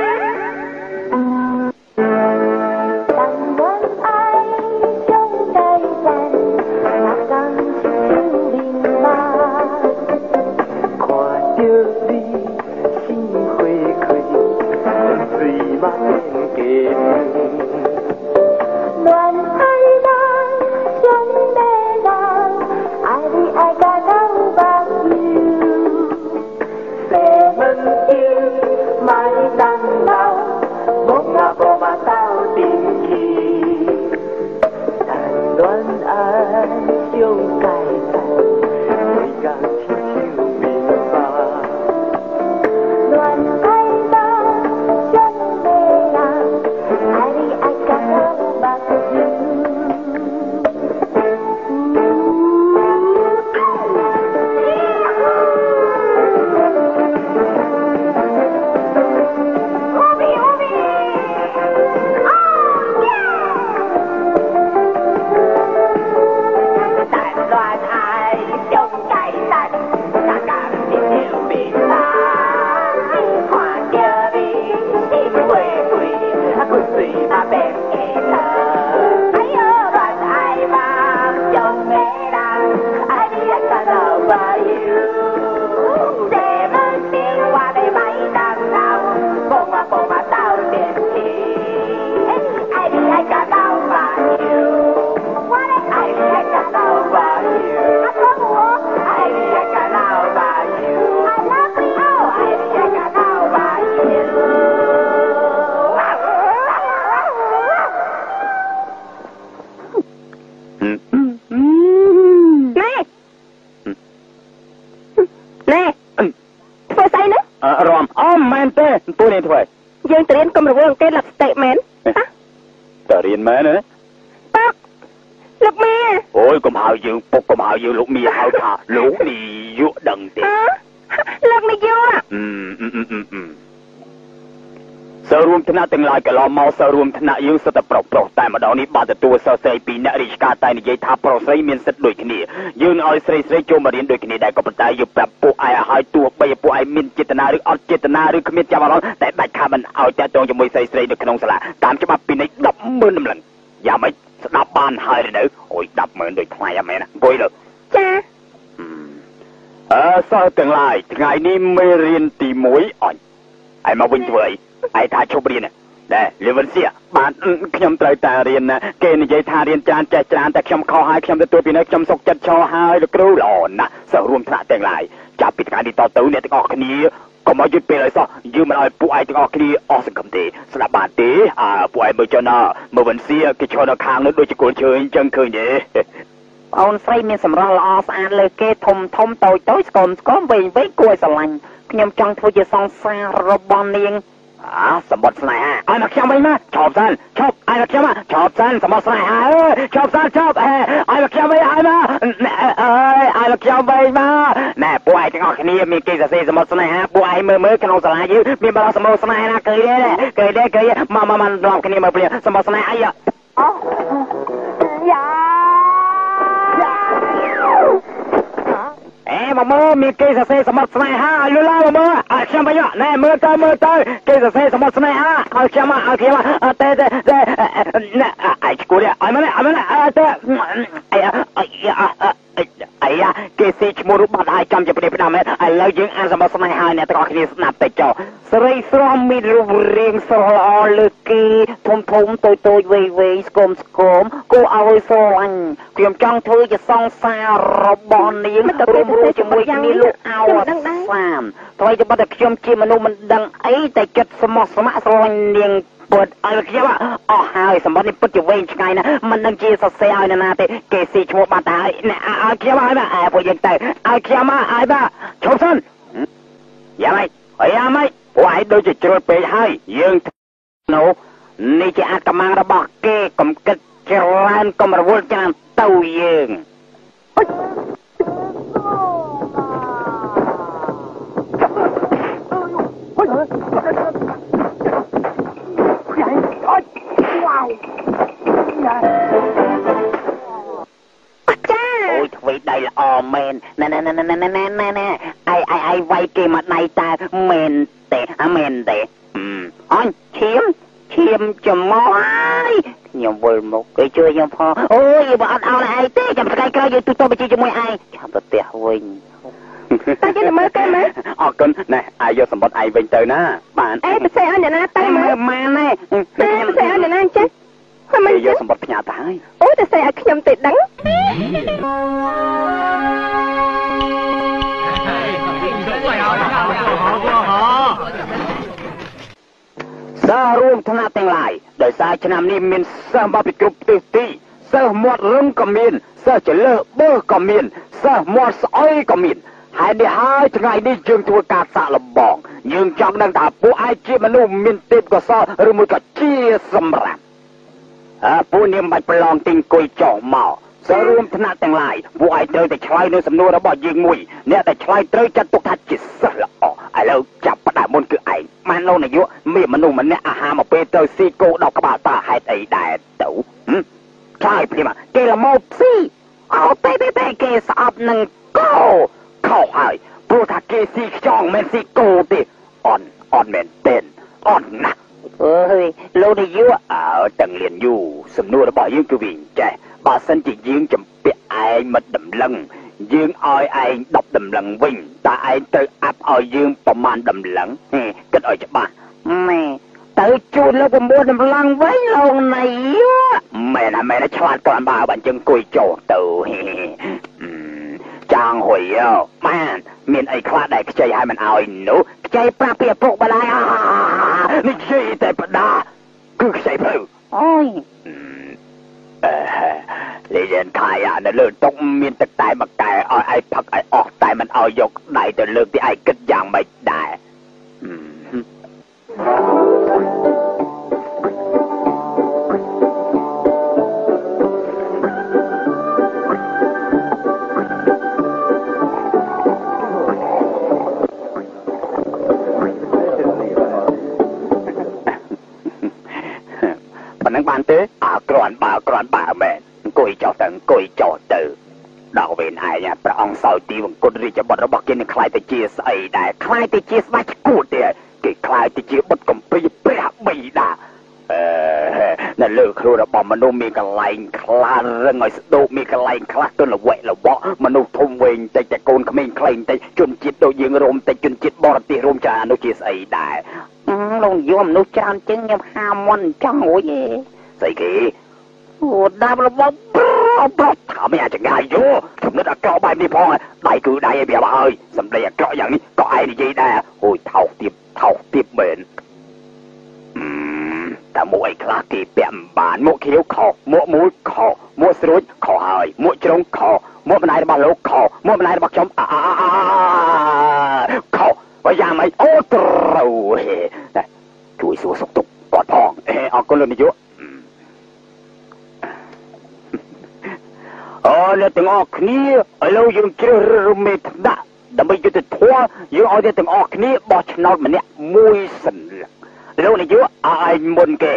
改革。 មកសិស្សរួមថ្នាក់យើងសិតតែប្រុសប្រុសតែម្ដងនេះបានទទួលសិស្សស្រីពីរអ្នករាជការតែនិយាយថាប្រុសស្រីមានសិទ្ធិដូចគ្នាយើងឲ្យស្រីស្រីចូលមករៀនដូចគ្នាដែរក៏ប៉ុន្តែយើងប្រាប់ពួកឯងឲ្យទោះបីពួកឯងមានចេតនាឬអត់ចេតនាឬគ្មានចាប់អារម្មណ៍តែដាច់ខាតមិនឲ្យតាក់ទងជាមួយស្រីស្រីនៅក្នុងសាលាតាមច្បាប់ពីនេះ100000តម្លឹងយ៉ាងម៉េចស្ដាប់បានហើយឬនៅអូយ100000ដូចថ្លៃអាមែនណាអង្គុយលើចាអឺសិស្សទាំងឡាយថ្ងៃនេះមេរៀនទី1អញឯងមកវិញធ្វើអីឯងថាឈប់រៀនណា ដែរលីវិនសៀបានខ្ញុំត្រូវតែរៀនណាគេនិយាយថារៀនច្រើនចេះច្រើនតែខ្ញុំខុសហើយខ្ញុំទទួលពីនេះខ្ញុំសុកចិត្តឈរហើយលោកគ្រូល្អណាស់សិស្សរួមថ្នាក់ទាំងឡាយចាប់ពីថ្ងៃនេះតទៅអ្នកទាំងអស់គ្នាកុំឲ្យយឺតពេលឲ្យសោះយើងមិនឲ្យពួកឯងទាំងអស់គ្នាអស់សង្ឃឹមទេស្ដាប់បានទេអើពួកឯងមើលចុះណាមើលវិនសៀគេឈរនៅខាងនោះដូចជាគល់ឈើអញ្ចឹងឃើញទេអូនស្រីមានសម្រស់ល្អស្អាតលើគេធំធំតូចតូចស្គមស្គមវែងវែងគួរឲ្យស្រឡាញ់ខ្ញុំចង់ធ្វើជាសង្សាររបស់នាង អាសម្បត្តិស្នេហាឲ្យមកខ្ញុំវិញមកឈប់សិនឈប់ឲ្យមកខ្ញុំមកឈប់សិនសម្បត្តិស្នេហាអើយឈប់សិនឈប់អេឲ្យមកខ្ញុំវិញឲ្យមកអើយឲ្យមកខ្ញុំវិញមកណែពួកឯងទាំងអស់គ្នាមានគេសរសេរសម្បត្តិស្នេហាពួកឯងមើលមើលក្នុងសាលាយើងមានបរិសម្បត្តិស្នេហាណាឃើញទេឃើញទេឃើញមកមកមកដល់គ្នាមើលព្រាសម្បត្តិស្នេហាអី មកមើលមានគេសរសេរសម្បត្តិស្នេហាឲ្យលឺឡើងមកមើលឲ្យខ្ញុំវិញណែមើលទៅមើលទៅគេសរសេរសម្បត្តិស្នេហាឲ្យខ្ញុំមកឲ្យខ្ញុំមកអត់ទេទេទេណែអាយឈ្គួតឲ្យមកឲ្យមកអត់ទេអាយអាយ គេស៊ីឈ្មោះរូបបាត់ឲ្យចាំជាព្រាផ្ដាំឥឡូវយើងអានសម្បត្តិស្នេហាអ្នកទាំងអស់គ្នាស្ដាប់ទៅចុះស្រីស្រស់មានរូបរាងស្រស់ល្អលើគេធំធំតូចតូចវែងវែងស្គមស្គមគួរឲ្យស្រឡាញ់ខ្ញុំចង់ធ្វើជាសង្សាររបស់នាងរួមរស់ជាមួយគ្នាលោកអោសាមថ្មីត្បិតតែខ្ញុំជាមនុស្សមិនដឹងអីតែចិត្តស្មោះស្ម័គ្រស្រឡាញ់នាង ពិតឲ្យខ្ញុំអស់ហើយសម្បត្តិនេះពិតជាវែងឆ្ងាយណាស់មិនដឹងជាសរសេរឲ្យនរណាទេគេស៊ីឈ្មោះបាត់ទៅហើយអ្នកឲ្យខ្ញុំឲ្យមកអើពួកយើងទៅឲ្យខ្ញុំមកឲ្យមកឈប់សិនយ៉ាងម៉េចហើយយ៉ាងម៉េចពួកឯងដូចជាជ្រុលពេកហើយយើងនោះនេះជាអាកម្មរបស់គេកុំគិតច្រើនកុំរវល់ច្រើនទៅយើង ចាអូយធ្វើដៃល្អមែនណែណែណែណែណែណែណែអីអីអីវាយគេមកដៃតើមែនទេអាមែនទេអញឈាមឈាមចំមកហើយខ្ញុំវល់មកគេជួយខ្ញុំផងអូយបើអត់អោនឯងទេចាំស្កាយក្រោយយើងទូទៅបជាជាមួយឯងចាំប្រទេសវិញ តែយើងទៅមើលគេមើលអរគុណណែអាយយកសម្បត្តិឯងវិញទៅណា បានអេទៅសេឲ្យអ្នកណាទៅមើលម៉ាណែទៅសេឲ្យអ្នកណាអញ្ចឹងហើយមិនគេយកចឹងសម្បត្តិផ្ញើទៅហើយអូទៅសេឲ្យខ្ញុំទៅដឹងសិស្សរួមថ្នាក់ទាំងឡាយដោយសារឆ្នាំនេះមានសិស្សមកពីគ្រប់ទិសទីសិស្សមាត់រឹងក៏មានសិស្សចលើបើក៏មានសិស្សមាត់ស្អុយក៏មាន ហើយនេះហើយថ្ងៃនេះយើងធ្វើការសាកល្បងយើងចង់ដឹងថាពួកឯងជាមនុស្សមានទេពកោសល្យឬមួយក៏ជាសម្រាប់អើពួកនាងមិនបាច់ប្រឡងទីអង្គុយចោះមកសិស្សរួមថ្នាក់ទាំងឡាយពួកឯងត្រូវតែឆ្លើយនៅសំណួររបស់យើងមួយអ្នកដែលឆ្លើយត្រូវចាត់ទុកថាជាសិស្សល្អឥឡូវចាប់ផ្ដើមមុនគឺឯងបានលោកនាយកមានមនុស្សម្នាក់អាហារមកពេលទៅស៊ីគោដល់ក្បាលតើហេតុអីដែរទៅហឹមឆ្លើយព្រាមគេល្មោស៊ីអោទេទេទេគេស្អប់នឹងគោ ខុសហើយព្រោះថាគេស៊ីខ្យងមិនស៊ីគោទេអន់អន់មែនទេអន់ណាស់អើយលោកនាយកអើទាំងលៀនយូសំណួររបស់យើងគឺវិញចេះបើសិនជាយើងចំពាក់ឯងមិនដំឡឹងយើងឲ្យឯង10ដំឡឹងវិញតើឯងទៅអាប់ឲ្យយើងប្រមាណដំឡឹងហេគិតឲ្យច្បាស់ម៉ែទៅជូនលោក9ដំឡឹងវិញលោកនាយកមែនណាមែនណាឆ្លាតគ្រាន់បើបើអញ្ចឹងអង្គុយចុះទៅហេអឺ ចាងហុយយោបានមានអីខ្លះដែលខ្ចីឲ្យមិនឲ្យនោះខ្ចីប្រាប់ពីឪពុកម្ដាយអានេះខ្ចីតែបដាគឺខ្ចីព្រៅអូយអឺលេងខាយនៅលើតុមានទឹកតែមួយកែឲ្យឯងផឹកឲ្យអស់តែមិនឲ្យយកដៃទៅលើកទីឯងគិតយ៉ាងម៉េចដែរអឺប៉ុ ណ្ណឹងបានទេអើគ្រាន់បើគ្រាន់បើមែនអង្គុយចុះទៅអង្គុយចុះទៅដល់វេនឯងព្រះអង្គសោយទីវង្គតរាជបុត្ររបស់គេនឹងខ្លាយទៅជាស្អីដែរខ្លាយទៅជាស្ដេចគួតទេគេខ្លាយទៅជាបុត្រកំព្រាព្រះបិតាអឺ នៅលើខ្លួនរបស់មនុស្សមានកន្លែងខ្លារឹងឲ្យស្ដោកមានកន្លែងខ្លះទៅល្វែកល្វក់មនុស្សធំវែងតិចតែកូនក្មេងខ្លីតិចជនជាតិដូចយើងរោមតិចជនជាតិបរទេសរោមច្រើននោះជាស្អីដែរអឺលោកយមមនុស្សច្រើនជាងខ្ញុំហាមមិនចង់រួចទេស្អីគេអូដាប់របស់ប្រប្រថាមិនអាចងាយយោចំណិតអាក្រក់បែបនេះផងដៃគឺដៃឲ្យប្រាប់ហើយសម្ដីអាក្រក់យ៉ាងនេះក៏ឯងនិយាយដែរអូយថោកទៀតថោកទៀតមែនអឺ តែមួកអីខ្លះគេពាក់មិនបានមួកខៀវខុសមួកមូលខុសមួកស្រួចខុសហើយមួកជ្រុងខុសមួកម្ដាយរបស់លោកខុសមួកម្ដាយរបស់ខ្ញុំអាខុសបើយ៉ាងម៉េចអូត្រូវហេតែជួយសួរសុខទុក្ខគាត់ផងអេអរគុណលោកនាយកអូអ្នកទាំងអស់គ្នាឥឡូវយើងជ្រើសរើសមេថ្នាក់ដើម្បីយុទ្ធធម៌យើងឲ្យអ្នកទាំងអស់គ្នាបោះឆ្នោតម្នាក់មួយសិន លោកនាយកឲ្យមុនគេ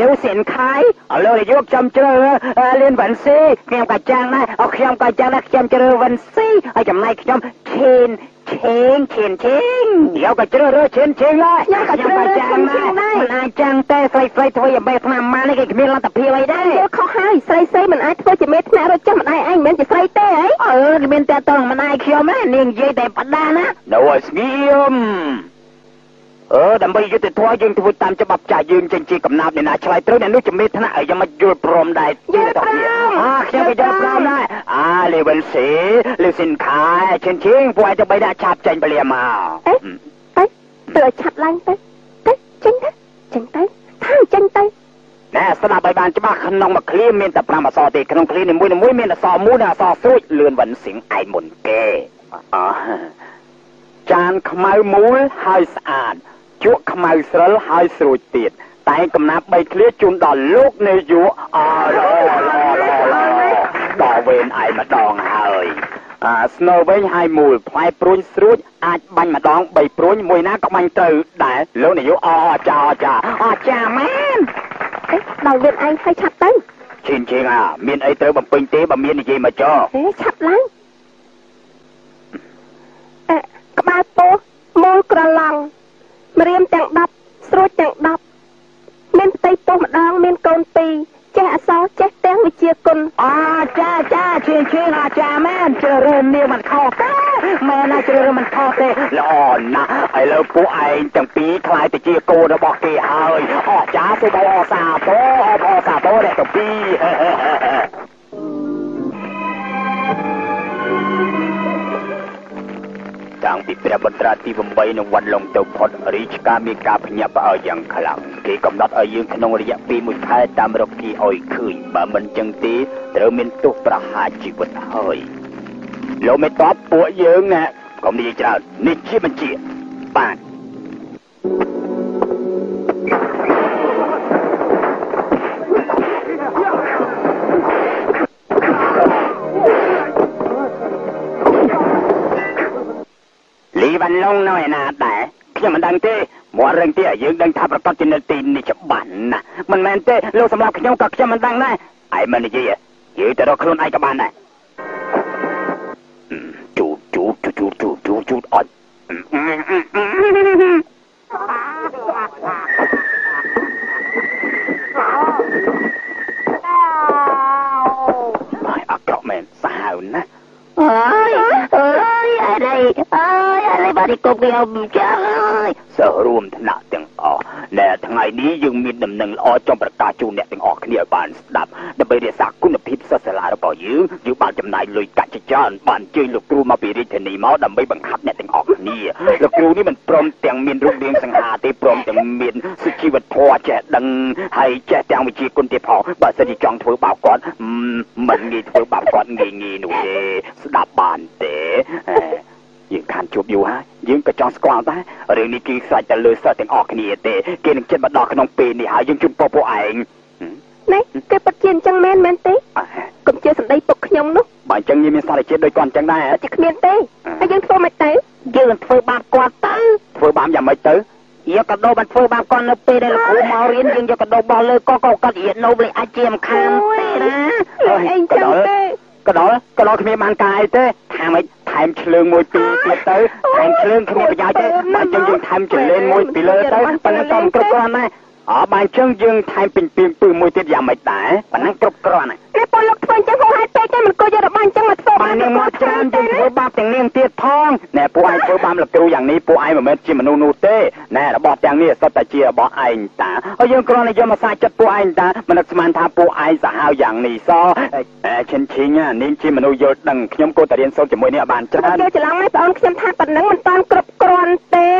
លោកសិនខៃលោកនាយកខ្ញុំជ្រើសលៀនវ៉ាន់ស៊ីខ្ញុំក៏ចាំងដែរអត់ខ្ញុំក៏ចាំងដែរខ្ញុំជ្រើសវ៉ាន់ស៊ីហើយចំណែកខ្ញុំឈេនឈេងឈេនឈេងយកក៏ជ្រើសរើសឈេនឈេងដែរខ្ញុំក៏ជ្រើសរើសឈេនឈេងដែរមិនអាចចាំងទេស្រីស្រីធ្វើឲ្យបែបឆ្នាំម៉ានេះគេគ្មានលទ្ធភាពអីដែរយកខុសហើយស្រីស្រីមិនអាចធ្វើជាមេថ្នាក់រត់ចាស់ម្ដាយឯងមិនមែនជាស្រីទេហីអឺគេមានតែតងម្ដាយខ្ញុំណានាងនិយាយតែបដាណានៅឲ្យស្ងៀម អឺដើម្បីយុត្តិធម៌យើងធ្វើតាមច្បាប់ចាស់យើងចេញជាកំណាប់អ្នកណាឆ្លៃត្រូវអ្នកនោះជំនាញថ្នាក់ឲ្យយ៉ាងមិនយល់ព្រមដែរយល់ព្រមអាខ្ញុំក៏យល់ព្រមដែរអាលេវិនសេលេសិនខាឈិនឈៀងពួកឯងទៅបីដាក់ឆាប់ចេញពលាមកអេទៅទៅឲ្យឆាប់ឡើងទៅទៅចេញទៅចេញទៅថាចេញទៅណែស្ដាប់ឲ្យបានច្បាស់ក្នុងមួយឃ្លាមានតែ5អក្សរទេក្នុងឃ្លានីមួយៗមានអក្សរមួយនិងអក្សរស្រួចលឿនវិនសិងឯងមុនគេអចានខ្មៅមូលហើយស្អាត ជក់ខ្មៅស្រិលហើយស្រួចទៀតតែកំណាប់3ឃ្លាជូនដល់លោកនាយកអរឡឡឡដល់វេនឯងម្ដងហើយអាស្នូវិញហើយមូលផ្លែព្រួញស្រួចអាចបាញ់ម្ដង3ព្រួញមួយណាក៏បាញ់ត្រូវដែរលោកនាយកអចាអចាអចាមែនអេដល់វាឯងហើយឆាប់ទៅឈិនឈិងអាមានអីត្រូវបំពេញទេបើមាននិយាយមកចោអេឆាប់ឡើងអេក្បាលពោះមូលក្រឡង់ ម្រាមទាំង10ស្រួចទាំង10មានផ្ទៃពោះម្ដងមានកូនពីរចេះអក្សរចេះទាំងវិជាគុណអាចាចាឈិនឈិងអាចាមែនជ្រើសរើសនាងមិនខុសទេមែនណាជ្រើសរើសមិនខុសទេល្អណាស់ឥឡូវពួកឯងទាំងពីរខ្លាយទៅជាកូនរបស់គេហើយអស្ចារ្យសូមអរសាទរអបអរសាទរអ្នកទាំងពីរ តាំងពីព្រះបន្ត្រាទី8នៅវត្តឡុងទៅផុតរាជការមានការភ្ញាក់ផ្អើលយ៉ាងខ្លាំងគេកំណត់ឲ្យយើងក្នុងរយៈពេល1ខែតាមរកគីឲ្យឃើញបើមិនចឹងទេត្រូវមានទោសប្រហារជីវិតហើយលោកមេតបពួកយើងណាកុំនិយាយច្រើននេះជាបញ្ជាបាទ លីវ៉ាន់ឡុងនៅឯណាដែរខ្ញុំមិនដឹងទេមករឿងទេយើងដឹងថាប្រកាសជានៅទីនេះច្បាស់ណាស់មិនមែនទេលោកសម្រាប់ខ្ញុំក៏ខ្ញុំមិនដឹងដែរឯមិននិយាយនិយាយទៅរកខ្លួនឯងក៏បានដែរជូជូជូជូជូជូជូអត់ហើយអក្រក់មែនសាហាវណាស់អើយអើយ អរិយអើយអរិយបាត់គប់គេអមចា ស់អើយសិស្សរួមថ្នាក់ទាំងអស់ដែលថ្ងៃនេះយើងមានដំណឹងល្អចង់ប្រកាសជូនអ្នកទាំងអស់គ្នាឲ្យបានស្ដាប់ដើម្បីរក្សាគុណភាពសិស្សសាលារបស់យើងយើងបានចំណាយលុយកាក់ជាច្រើនបានអញ្ជើញលោកគ្រូមកពីរាជធានីមកដើម្បីបង្ខាត់អ្នកទាំងអស់គ្នាលោកគ្រូនេះមិនព្រមទាំងមានរូបរាងសង្ហាទេព្រមទាំងមានសុជីវធម៌ចេះដឹងហើយចេះទាំងវិជ្ជាគុណទៀតផងបើសិនជាចង់ធ្វើបាបគាត់មិនងាយធ្វើបាបគាត់ងាយងាយនោះទេស្ដាប់បានទេ យើងខានជួបយូរហើយយើងក៏ចង់ស្គាល់ដែររឿងនេះគឺស្រេចតែលើសិស្សទាំងអស់គ្នាទេគេនឹងចិត្តមកដល់ក្នុងពេលនេះហើយយើងជូនពរពួកឯងណែគេពិតជាអញ្ចឹងមែនមែនទេកុំជឿសម្ដីពុកខ្ញុំនោះបើអញ្ចឹងយើងមានសារជាតិដូចគាត់អញ្ចឹងដែរពិតជាគ្មានទេហើយយើងធ្វើមិនទៅយើងធ្វើបាបគាត់ទៅធ្វើបាបយ៉ាងម៉េចទៅយកកដោបានធ្វើបាបគាត់នៅពេលដែលលោកគ្រូមករៀនយើងយកកដោបោះលើក៏ក៏គាត់រៀននៅលេអាចជាមិនខានទេណាអីចឹងទេកដោកដោគ្មានបានការអីទេថាម៉េចថែ មឆ្លើងមួយពីរទៀតទៅថែមឆ្លើងគ្មានប្រយោជន៍ទេបើអញ្ចឹងយើងថែមចលេនមួយពីលើទៅប៉ុណ្ណឹងក៏មិនគ្រប់គ្រាន់ដែរអើបើអញ្ចឹងយើងថែមពីពីពឺមួយទៀតយ៉ាងម៉េចដែរប៉ុណ្ណឹងគ្រប់គ្រាន់ហើយនេះពលលោកធ្វើអញ្ចឹង ចឹងមកធ្វើបាននាងមកច្រើនយើងធ្វើបាបទាំងនាងទៀតផងណែពួកឯងធ្វើបាបលោកគ្រូយ៉ាងនេះពួកឯងមិនមែនជាមនុស្សនោះទេណែរបស់ទាំងនេះសុទ្ធតែជារបស់ឯងតាហើយយើងគ្រាន់តែយកមកសាចិត្តពួកឯងតាមិននឹកស្មានថាពួកឯងសាហាវយ៉ាងនេះសអេឈិនឈីងនាងជាមនុស្សយល់ដឹងខ្ញុំក៏តែរៀនសូត្រជាមួយនេះបានច្រើនយកច្រឡំហើយបងអូនខ្ញុំថាប៉ុណ្ណឹងមិនតាន់គ្រប់គ្រាន់ទេ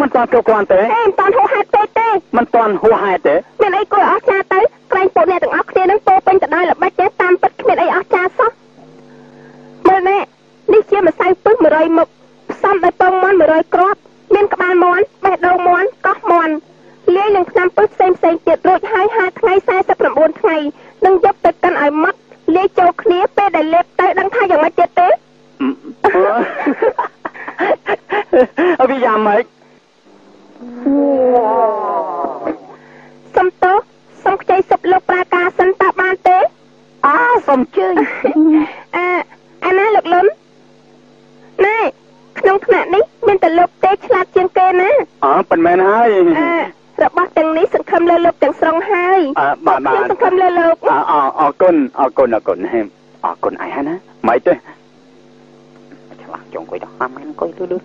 មិនតាន់គ្រប់គ្រាន់ទេទេមិនតាន់ហូរហេតុពេកទេមិនតាន់ហួសហេតុទេមានអីគួរអស្ចារ្យទៅក្រែងពួកអ្នកទាំងអស់គ្នានឹងពោពេញទៅដោយល្បិចទេតាមពិតគ្មានអីអស្ចារ្យសោះមើលនេះនេះ ជាម្សៅពឹស100មុខផ្សំដោយពងមាន់100គ្រាប់មានក្បាលមាន់បេះដូងមាន់កោះមាន់លាយនឹងថ្នាំពឹសផ្សេងផ្សេងៗទៀតរួចហើយហាលថ្ងៃ49ថ្ងៃនឹងយកទៅកិនឲ្យម៉ត់លាយចូលគ្នាពេលដែលលេបទៅដឹងថាយ៉ាងម៉េចទៀតទេអវិយ៉ាងម៉េចសុំទោសសុំខ្ចីសុបលោកប្រាការសិនតើបានទេអើសូមជើញអឺអាណាលោកលុន ណែក្នុងថ្នាក់នេះមានតែលោកទេឆ្លាតជាងគេណាអើប៉ុន្មានហើយអឺរបស់ទាំងនេះសង្ឃឹមលើលោកទាំងស្រុងហើយអើបាទបាទខ្ញុំសង្ឃឹមលើលោកអអអរគុណអរគុណអរគុណហេមអរគុណឯងណាមិនទេឆ្លាស់ចុងអង្គុយទៅហាំហ្នឹងអង្គុយលឺលឺ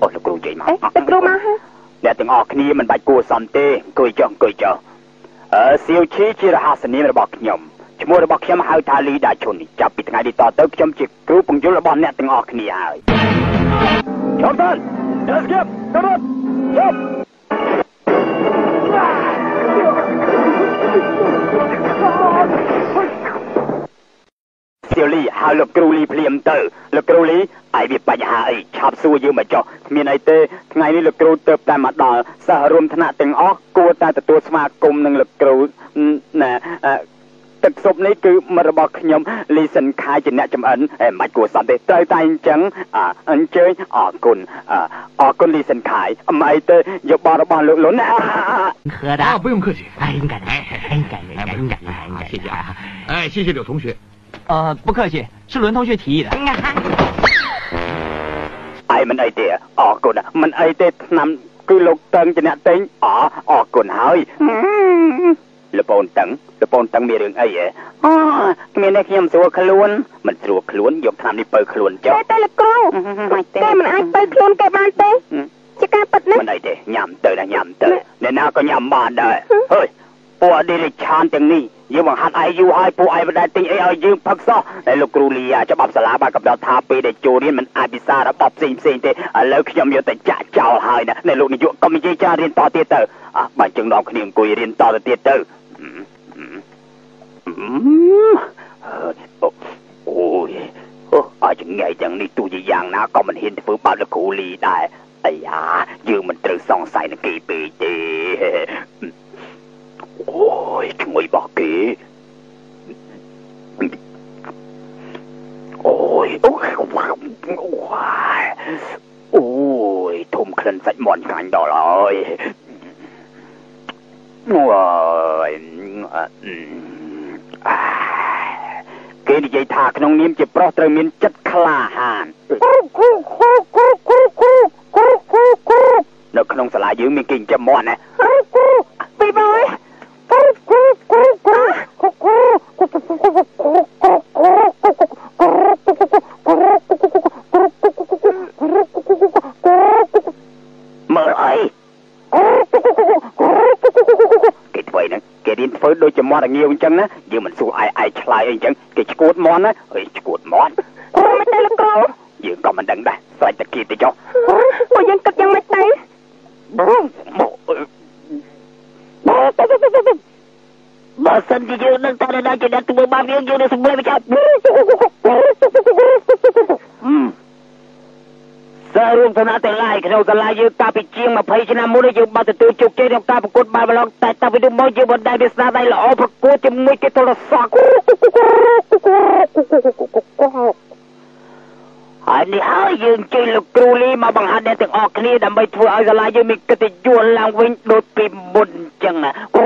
អូលោកគ្រូជ័យមកអេលោកគ្រូមកហើយអ្នកទាំងអស់គ្នាមិនបាច់គួរសំទេអង្គុយចុះអង្គុយចុះអឺសៀវឈីជារហស្សនាមរបស់ខ្ញុំ ឈ្មោះរបស់ខ្ញុំហៅថាលីដាឈុនចាប់ពីថ្ងៃនេះតទៅខ្ញុំជាគ្រូពង្យល់របស់អ្នកទាំងអស់គ្នាហើយចុះទៅដល់ស្គប់ទៅចុះសៀវលីហៅលោកគ្រូលីភ្លាមទៅលោកគ្រូលីអាយវាបញ្ហាអីឆាប់សួរយើងមកចុះគ្មានអីទេថ្ងៃនេះលោកគ្រូទៅតែមកដល់សិស្សរួមថ្នាក់ទាំងអស់គួរតែទទួលស្វាគមន៍នឹងលោកគ្រូណាអឺ ទឹកស៊ុបនេះគឺមិត្តរបស់ខ្ញុំលីសិនខាយជាអ្នកចំអិនអេមិនគួរសំទេត្រូវតែអញ្ចឹងអអញ្ជើញអរគុណអអរគុណលីសិនខាយអមអីទេយកបររបស់លោកលុនណា 喝的啊，不用客气，哎，应该的，哎，应该的，哎，不应该的，用客气啊应该，的谢谢啊。哎，谢谢柳同学。呃，不客气，是伦同学提议的。 ឯមិនអីទេអរគុណមិនអីទេឆ្នាំគឺលោកតឹងជាអ្នកទិញអអរគុណហើយលោកបូនតឹង លោកបូនតឹងមានរឿងអីហ៎អូគ្មានទេខ្ញុំស្រួលខ្លួនមិនស្រួលខ្លួនយកឆ្នាំនេះបើខ្លួនចុះតែតែលោកគ្រូមិនទេគេមិនអាចទៅខ្លួនគេបានទេជាការពិតណាស់មិនអីទេញ៉ាំទៅណាញ៉ាំទៅអ្នកណាក៏ញ៉ាំបានដែរហើយពួកអឌីរិឆានទាំងនេះយើងបង្ហាត់ឯងយូរហើយពួកឯងមិនដែលទិញអីឲ្យយើងផឹកសោះតែលោកគ្រូលីអាច្បាប់សាលាបានកំណត់ថាពេលដែលចូលរៀនមិនអាចពិសាររបស់ផ្សេងផ្សេងទេឥឡូវខ្ញុំយកតែចាក់ចោលហើយណាអ្នកលោកនាយកកុំនិយាយចារៀនតទៀតទៅអ่ะបើអញ្ចឹងនាំគ្នាអង្គុយរៀនតទៅទៀតទៅ អឺអឺអឺអូយអូអាចថ្ងៃទាំងនេះទោះជាយ៉ាងណាក៏មិនហ៊ានធ្វើបាបលោកគ្រូលីដែរអាយ៉ាយើងមិនត្រូវសង្ស័យនឹងគេពេកទេអូយឈ្ងុយរបស់គេអូយអូយអូយធំក្លិនសាច់មាន់ឆ្ងាញ់ដល់ហើយ អូយអឺគេនិយាយថាក្នុងនាមជាប្រុសត្រូវមានចិត្តក្លាហាននៅក្នុងសាលាយើងមានគេចិញ្ចឹមមាន់ណាពីបយមើលអីគេធ្វើហ្នឹងគេ រៀនធ្វើដូចជាមាន់រងាវអញ្ចឹងណាយើងមិនសួរឯឯឆ្លើយអីអញ្ចឹងគេឈួតមាន់ណាអើយឈួតមាន់គ្រូមិនទេលោកគ្រូយើងក៏មិនដឹងដែរស្រេចតែគេទៅចុះពួកយើងគិតយ៉ាងម៉េចទៅបើសិនជាយើងនឹងតែណាជាអ្នកធ្វើបាបយើងយើងនឹងសម្លេងមកចាប់ សាររួមឋានៈទាំងឡាយក្នុងសាលាយើងកាលពីជាង20ឆ្នាំមុនយើងបានទទួលជោគជ័យក្នុងការប្រកួតបាល់បឡុកតែតាំងពីនោះមកយើងមិនដែលមានស្នាដៃល្អប្រកួតជាមួយគេទល់សក់ ហើយនេះហើយយើងជិះលោកគ្រូលីមកបង្ហាត់អ្នកទាំងអស់គ្នាដើម្បីធ្វើឲ្យសាលាយើងមានកិត្តិយសឡើងវិញដូចពីមុនអញ្ចឹងណាអើ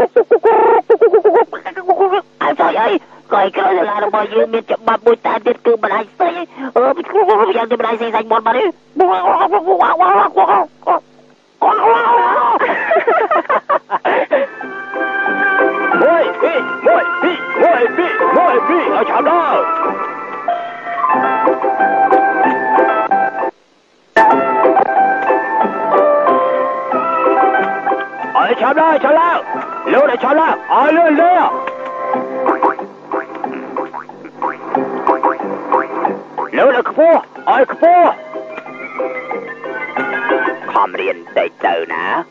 ស្អីអីក៏ឲ្យក្រោយសាលារបស់យើងមានច្បាប់មួយតែទៀតគឺបណ្ដាញស្អីអឺយ៉ាងទៅបណ្ដាញស្អីសាច់មាត់បាត់ទេមួយពីរមួយពីរមួយពីរមួយពីរឲ្យឆាប់ដល់ Ôi chào đó, chào lao Lưu này chào lao, ôi lưu lưu Lưu này khắp phố, ôi khắp phố Khom riêng đầy từ nè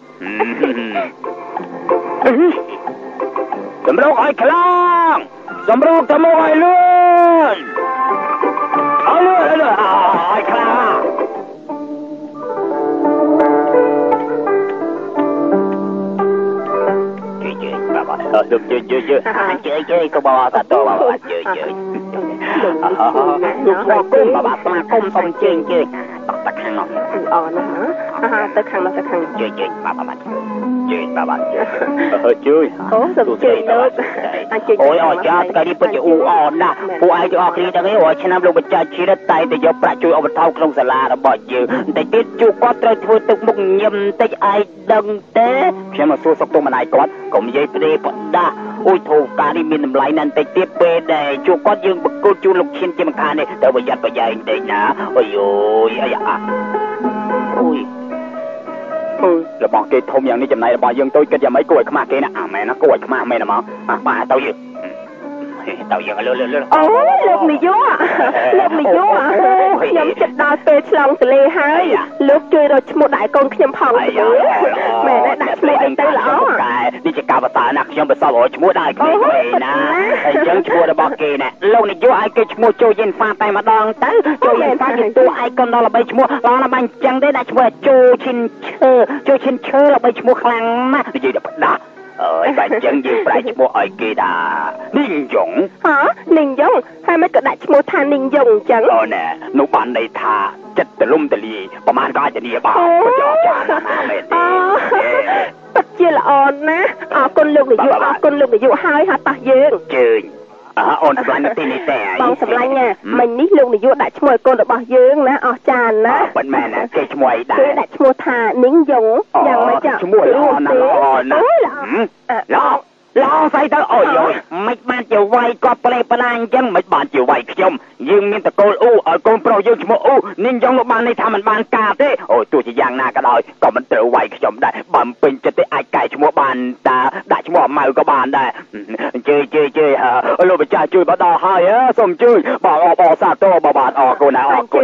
Sầm rốt ôi khả lang Sầm rốt thầm ôi luôn chơi bà bà ờ được chơi chơi chơi anh chơi chơi có bà bà ta to bà bà chơi chơi lúc đó cung bà bà ta cung xong chơi chơi tóc tắc hàng ngọc អរណាស់អាហាទៅខាងនោះទៅខាង chơi chơi bà bà bà chơi bà bà chơi ờ chơi អូសូមជួយលោកអាចជួយអូយអរចាថ្ងៃនេះពិតជាអ៊ូអរណាស់ពួកឯងទាំងអស់គ្នាទាំងនេះរាល់ឆ្នាំលោកបញ្ជាជាតិតែតែយកប្រាក់ជួយឧបត្ថម្ភក្នុងសាលារបស់យើងតែទៀតជួគាត់ត្រូវធ្វើទឹកមុខញឹមតិចឯងដឹងទេខ្ញុំមកសួរសុខទុក្ខម្ដាយគាត់កុំនិយាយព្រេបដាស់អូយធូរការនេះមានតម្លៃណាស់តិចទៀតពេលដែលជួគាត់យើងបកគលជូនលោកឈិនជាម្ខាងនេះទៅប្រយ័ត្នប្រយែងតិចណាអូយអូយអាយ៉ាអូយ អើយរបស់គេធំយ៉ាងនេះចំណាយរបស់យើងតូចគិតយ៉ាងម៉េចគួរឲ្យខ្មាស់គេណាអាមែនណាគួរឲ្យខ្មាស់មែនណាមកអាប៉ះទៅយើង ទៅយើងលើលើលើអូលោកនាយកលោកនាយកខ្ញុំចិត្តដល់ពេលឆ្លងទន្លេហើយលោកជួយរកឈ្មោះដៃកូនខ្ញុំផងទៅមែនទេដាក់ឈ្មោះអីទៅល្អកែនេះជាការបតាណាខ្ញុំប្រសពរកឈ្មោះដែរគ្នាណាអញ្ចឹងឈ្មោះរបស់គេណាលោកនាយកឲ្យគេឈ្មោះចូលយិនហ្វាតែម្ដងទៅចូលយិនហ្វាជាតួឯកុនដល់ល្បីឈ្មោះឡណាបាញ់អញ្ចឹងទេដាក់ឈ្មោះចូលឈិនឈើចូលឈិនឈើល្បីឈ្មោះខ្លាំងណាស់និយាយដល់ផ្ដាស់ អើយបើអញ្ចឹងយើងប្រែឈ្មោះឲ្យគេថានីងយ៉ងហ៎នីងយ៉ងហើយមិនក៏ដាក់ឈ្មោះថានីងយ៉ងអញ្ចឹងអូណែនោះបានន័យថាចិត្តទលំទលាយប្រហែលក៏អាចធានាបានពិតជាអស្ចារ្យណាស់មែនទេពិតជាល្អណាស់អរគុណលោកនាយកអរគុណលោកនាយកហើយហើយប៉ះយើងជើញ អើអូនសម្លាញ់ទីនេះទេបងសម្លាញ់ណាមិញនេះលោកនាយកដាក់ឈ្មោះឲ្យកូនរបស់យើងណាអស្ចារ្យណាស់មិនមែនណាគេឈ្មោះអីដែរគេដាក់ឈ្មោះថានីងយ៉ងយ៉ាងម៉េចឈ្មោះល្អណាស់ល្អណាស់អូល្អ ល្អល្អស្អីទៅអូយអូយមិនបានជាវាយគាត់ប្លេបណាអញ្ចឹងមិនបានជាវាយខ្ញុំយើងមានតកូលអ៊ូឲ្យកូនប្រុសយើងឈ្មោះអ៊ូនាងយ៉ងនោះបានន័យថាមិនបានការទេអូយទោះជាយ៉ាងណាក៏ដោយក៏មិនត្រូវវាយខ្ញុំដែរបើមិនពេញចិត្តទេអាចកែឈ្មោះបានតាដាក់ឈ្មោះអម៉ៅក៏បានដែរជើជើជើលោកម្ចាស់ជួយបដល់ហើយសូមជួយបងអបអសាទរបបាទអរគុណណាអរគុណ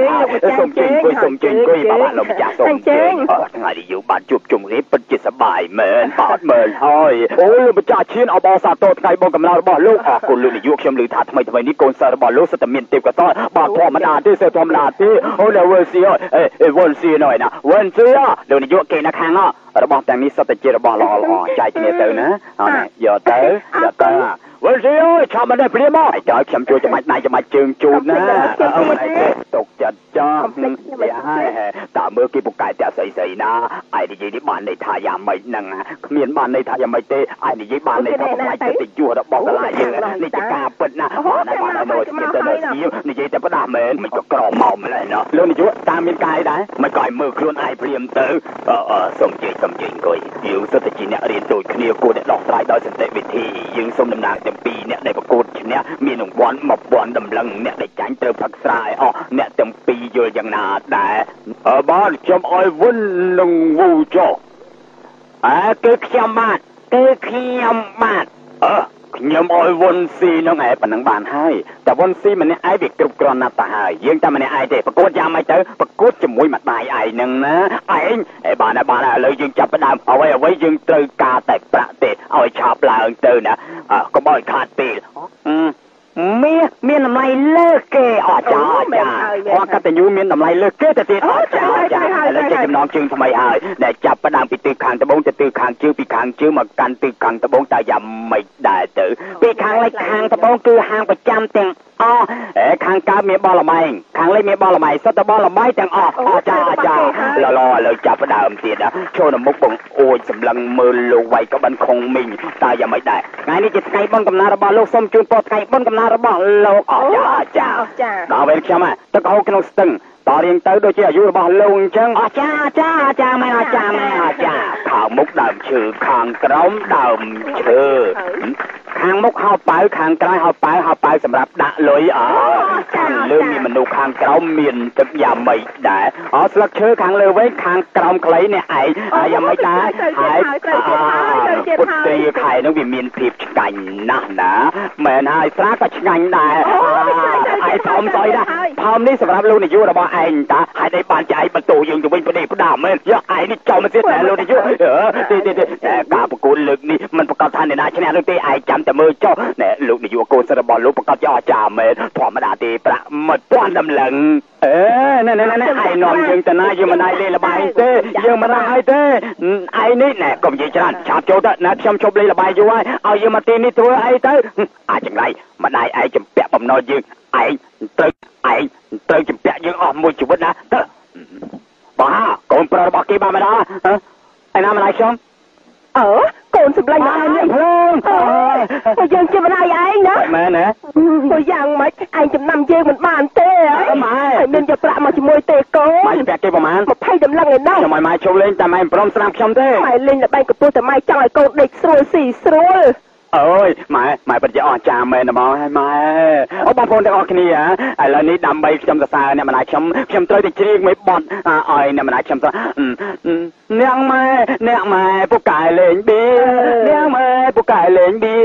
សូមជើញគួយសូមជើញគួយបាទលោកម្ចាស់សូមជើញថ្ងៃនេះយើងបានជួបជុំគ្នាពិតជាសប្បាយមែនបាទមែនហើយអូលោកម្ចាស់ឈានអបអសាទរថ្ងៃបងកំណៅរបស់លោកអរគុណលោកនាយកខ្ញុំឮថាថ្មីថ្មីនេះកូនសិស្សរបស់លោកសិតតែមានទេពកោសល្យបាទធម្មតាទេសិស្សធម្មតាទេអូនៅវលស៊ីអេអេវលស៊ីណយណាវលស៊ីលោកនាយកគេនៅខាងរបស់ទាំងនេះសិតតែជារបស់ល្អល្អចែកគ្នាទៅណាអរយកទៅយកទៅ វិលស៊ីអើយឆាប់មកនេះព្រាមមកដល់ខ្ញុំជួយចំបាច់ដៃចំបាច់ជើងជូនណាអើយຕົកចិត្តចោះវាហើយតើមើលគេពូកែតាក់ស្អីស្អីណាឯនិយាយនេះបានន័យថាយ៉ាងម៉េចហ្នឹងគ្មានបានន័យថាយ៉ាងម៉េចទេឯនិយាយបានន័យថាផ្នែកចិត្តយុះរបស់កលាយើងនេះជាការពិតណាបានបានមកទៅដល់ទីនិយាយតែផ្ដាស់មែនមិនក៏ក្រមកម្លេះណោះលោកនាយកតាមមានកាយដែរមិនក៏ឲ្យមើលខ្លួនឯងព្រាមទៅអឺសុំជិះសុំជិះអង្គុយយើងទៅតែជាអ្នករៀនដូចគ្នាគួរតែដោះស្រាយដោយសន្តិវិធីយើងសុំដំណើរ7អ្នកដែលប្រកួតឈ្នះមានរង្វាន់1000តម្លឹងអ្នកដែលចាញ់ត្រូវផឹកស្រាឲ្យអស់អ្នកទាំងពីរយល់យ៉ាងណាដែរបាទខ្ញុំឲ្យវិននឹងវូចុះអើគឺខ្ញុំបាទគឺខ្ញុំបាទអឺ ខ្ញុំឲ្យវុនស៊ីនឹងឯងប៉ុណ្ណឹងបានហើយតែវុនស៊ីម្នាក់ឯងវាគ្រប់គ្រាន់ណាស់ទៅហើយយើងតែម្នាក់ឯងទេប្រកួតយ៉ាងម៉េចទៅប្រកួតជាមួយម្ដាយឯងហ្នឹងណាឯងឯបានហើយបានហើយឥឡូវយើងចាប់ផ្ដើមអ្វីអ្វីយើងត្រូវការតែប្រាក់ទេឲ្យឆាប់ឡើងទៅណាអើកុំឲ្យខាតពេលអឺ មានមានតម្លៃលើសគេអស្ចារ្យចាអត់កតញ្ញូមានតម្លៃលើសគេទៅទៀតអស្ចារ្យចាឥឡូវចេះចំណងជើងថ្មីហើយដែលចាប់ផ្ដើមពីទិសខាងត្បូងទៅទិសខាងជើងពីខាងជើងមកកាន់ទិសខាងត្បូងតើយ៉ាងម៉េចដែរទៅពីខាងលិចខាងត្បូងគឺហាងប្រចាំទាំងអូអេខាងកើតមានបលល្បែងខាងលេខមានបលល្បែងសុទ្ធតែបលល្បែងទាំងអស់អចាអចាឡឡឥឡូវចាប់ផ្ដើមទៀតចូលនៅមុខបងអួយសម្លឹងមើលលោកវៃក៏បានខុងមីងតើយ៉ាងម៉េចដែរថ្ងៃនេះជាថ្ងៃបុណ្យកំណើតរបស់លោកសូមជូនពរថ្ងៃបុណ្យកំណើតរបស់លោកអចាអចាដល់ពេលខ្ញុំទឹកហូរក្នុងស្ទឹងតរៀងទៅដូចជាអាយុរបស់លោកអញ្ចឹងអចាអចាអចាមែនអចាមែនអចាខាងមុខដើមឈើខាងក្រោមដើមឈើ ខាងមុខហៅប៉ៅខាងក្រោយហៅប៉ៅហៅប៉ៅសម្រាប់ដាក់លុយអខាងលើមានមនុស្សខាងក្រោមមានទឹកយ៉ាងម៉េចដែរអស្លឹកឈើខាងលើវិញខាងក្រោមខ្លីនេះឯងយ៉ាងម៉េចដែរហើយពុទ្ធត្រីខែនោះវាមានភាពឆ្ងាញ់ណាស់ណាមែនហើយស្រាក៏ឆ្ងាញ់ដែរឯងធំស្អីដែរផោមនេះសម្រាប់លោកនាយករបស់ឯងតាហើយឯងបានចែកបន្ទោយើងទៅវិញប្រទេសផ្ដាមែនយកឯងនេះចោលមកទៀតតែលោកនាយកទីទីការប្រគល់លើកនេះមិនប្រកាសថាអ្នកណាឈ្នះនោះទេឯងចាំតែមើលចុះណែលោកនាយកកូនសិស្សរបស់លោកប្រកាសជាអស្ចារ្យមែនធម្មតាទេប្រាក់មួយពាន់ដំឡឹងអេណែណែណែឯងនាំយើងទៅណាយើងមិនអាចលេងល្បែងទេយើងមិនអាចទេឯងនេះណែកុំនិយាយច្រើនឆាប់ចូលទៅណែខ្ញុំជប់លេងល្បែងយូរហើយឲ្យយើងមកទីនេះធ្វើអីទៅអាចចង្រៃម្ដាយឯងចម្ពាក់បំណុលយើងឯងត្រូវឯងត្រូវចម្ពាក់យើងអស់មួយជីវិតណាទៅបងហាកូនប្រុសរបស់គេបានមកដល់ឯណាម្ដាយខ្ញុំអើកូ នសម្លាញ់ម្ដាយនេះភ្លើងអើយើងជាម្ដាយឯងណាមែនទេបើយ៉ាងម៉េចឯងចំណាំយើងមិនបានទេហ៎ម៉ែហើយមានយកប្រាក់មកជាមួយទេកូម៉ែនពាក់គេប្រហែល20តម្លឹងឯណោះខ្ញុំឲ្យម៉ែជុំលេងតែម៉ែមិនព្រមស្ដាប់ខ្ញុំទេម៉ែលេងល្បែងកពស់តែម៉ែចង់ឲ្យកូនដេកស្រួលស៊ីស្រួល អើយម៉ែម៉ែពិតជាអស្ចារ្យមែនហ្មងហើយម៉ែអូបងប្អូនទាំងអស់គ្នាឥឡូវនេះដើម្បីខ្ញុំសរសើរអ្នកម្ដាយខ្ញុំខ្ញុំត្រូវតែច្រៀងមួយបទឲ្យអ្នកម្ដាយខ្ញុំទៅអ្នកម៉ែអ្នកម៉ែពូកែលេងបៀអ្នកម៉ែពូកែលេងបៀ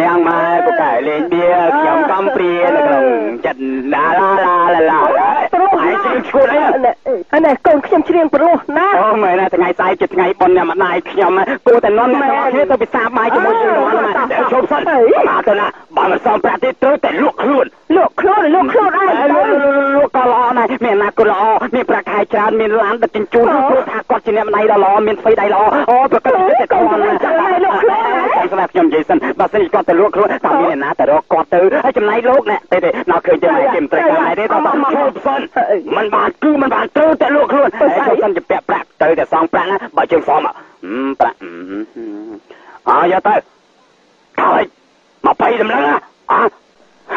អ្នកម៉ែពូកែលេងបៀខ្ញុំកំព្រានៅក្នុងចិត្តឡាឡាឡាឡាឡាព្រោះ ឯងច្រៀងឈួតអីអានេះកូនខ្ញុំច្រៀងព្រោះណាអូមែនណាថ្ងៃស្អែកជាថ្ងៃបុណ្យអ្នកម្ដាយខ្ញុំគួរតែនន់អ្នកគ្នាទៅពិសាបាយជាមួយយើងហ្នឹងណាជប់សិនបាទទៅណាបើមិនសមប្រាក់ទេត្រូវតែលក់ខ្លួនលក់ខ្លួនលក់ខ្លួនឯងលក់លក់ក៏ល្អណាស់មានណាក៏ល្អមានប្រាក់ខែច្រើនមានឡានដឹកជញ្ជូនព្រោះថាគាត់ជាអ្នកម្ដាយដ៏ល្អមានស្វីដៃល្អអូប្រកបតែគាត់ណាលក់ ខ្លួនចាំស្ដាប់ខ្ញុំនិយាយសិនបើសិនគាត់ទៅលក់ខ្លួនតាមមានអ្នកណាទៅរកគាត់ទៅហើយចំណាយលោកណែទេទេដល់ឃើញទេគេមិនត្រូវការទេតោះជប់សិនมันបានគឺมันបានត្រូវតែលក់ខ្លួនហើយជប់សិនជាពាក់ប្រាក់ត្រូវតែសងប្រាក់ណាបើជើងសមប្រាក់អើយកទៅហើយ20តម្លឹងអើ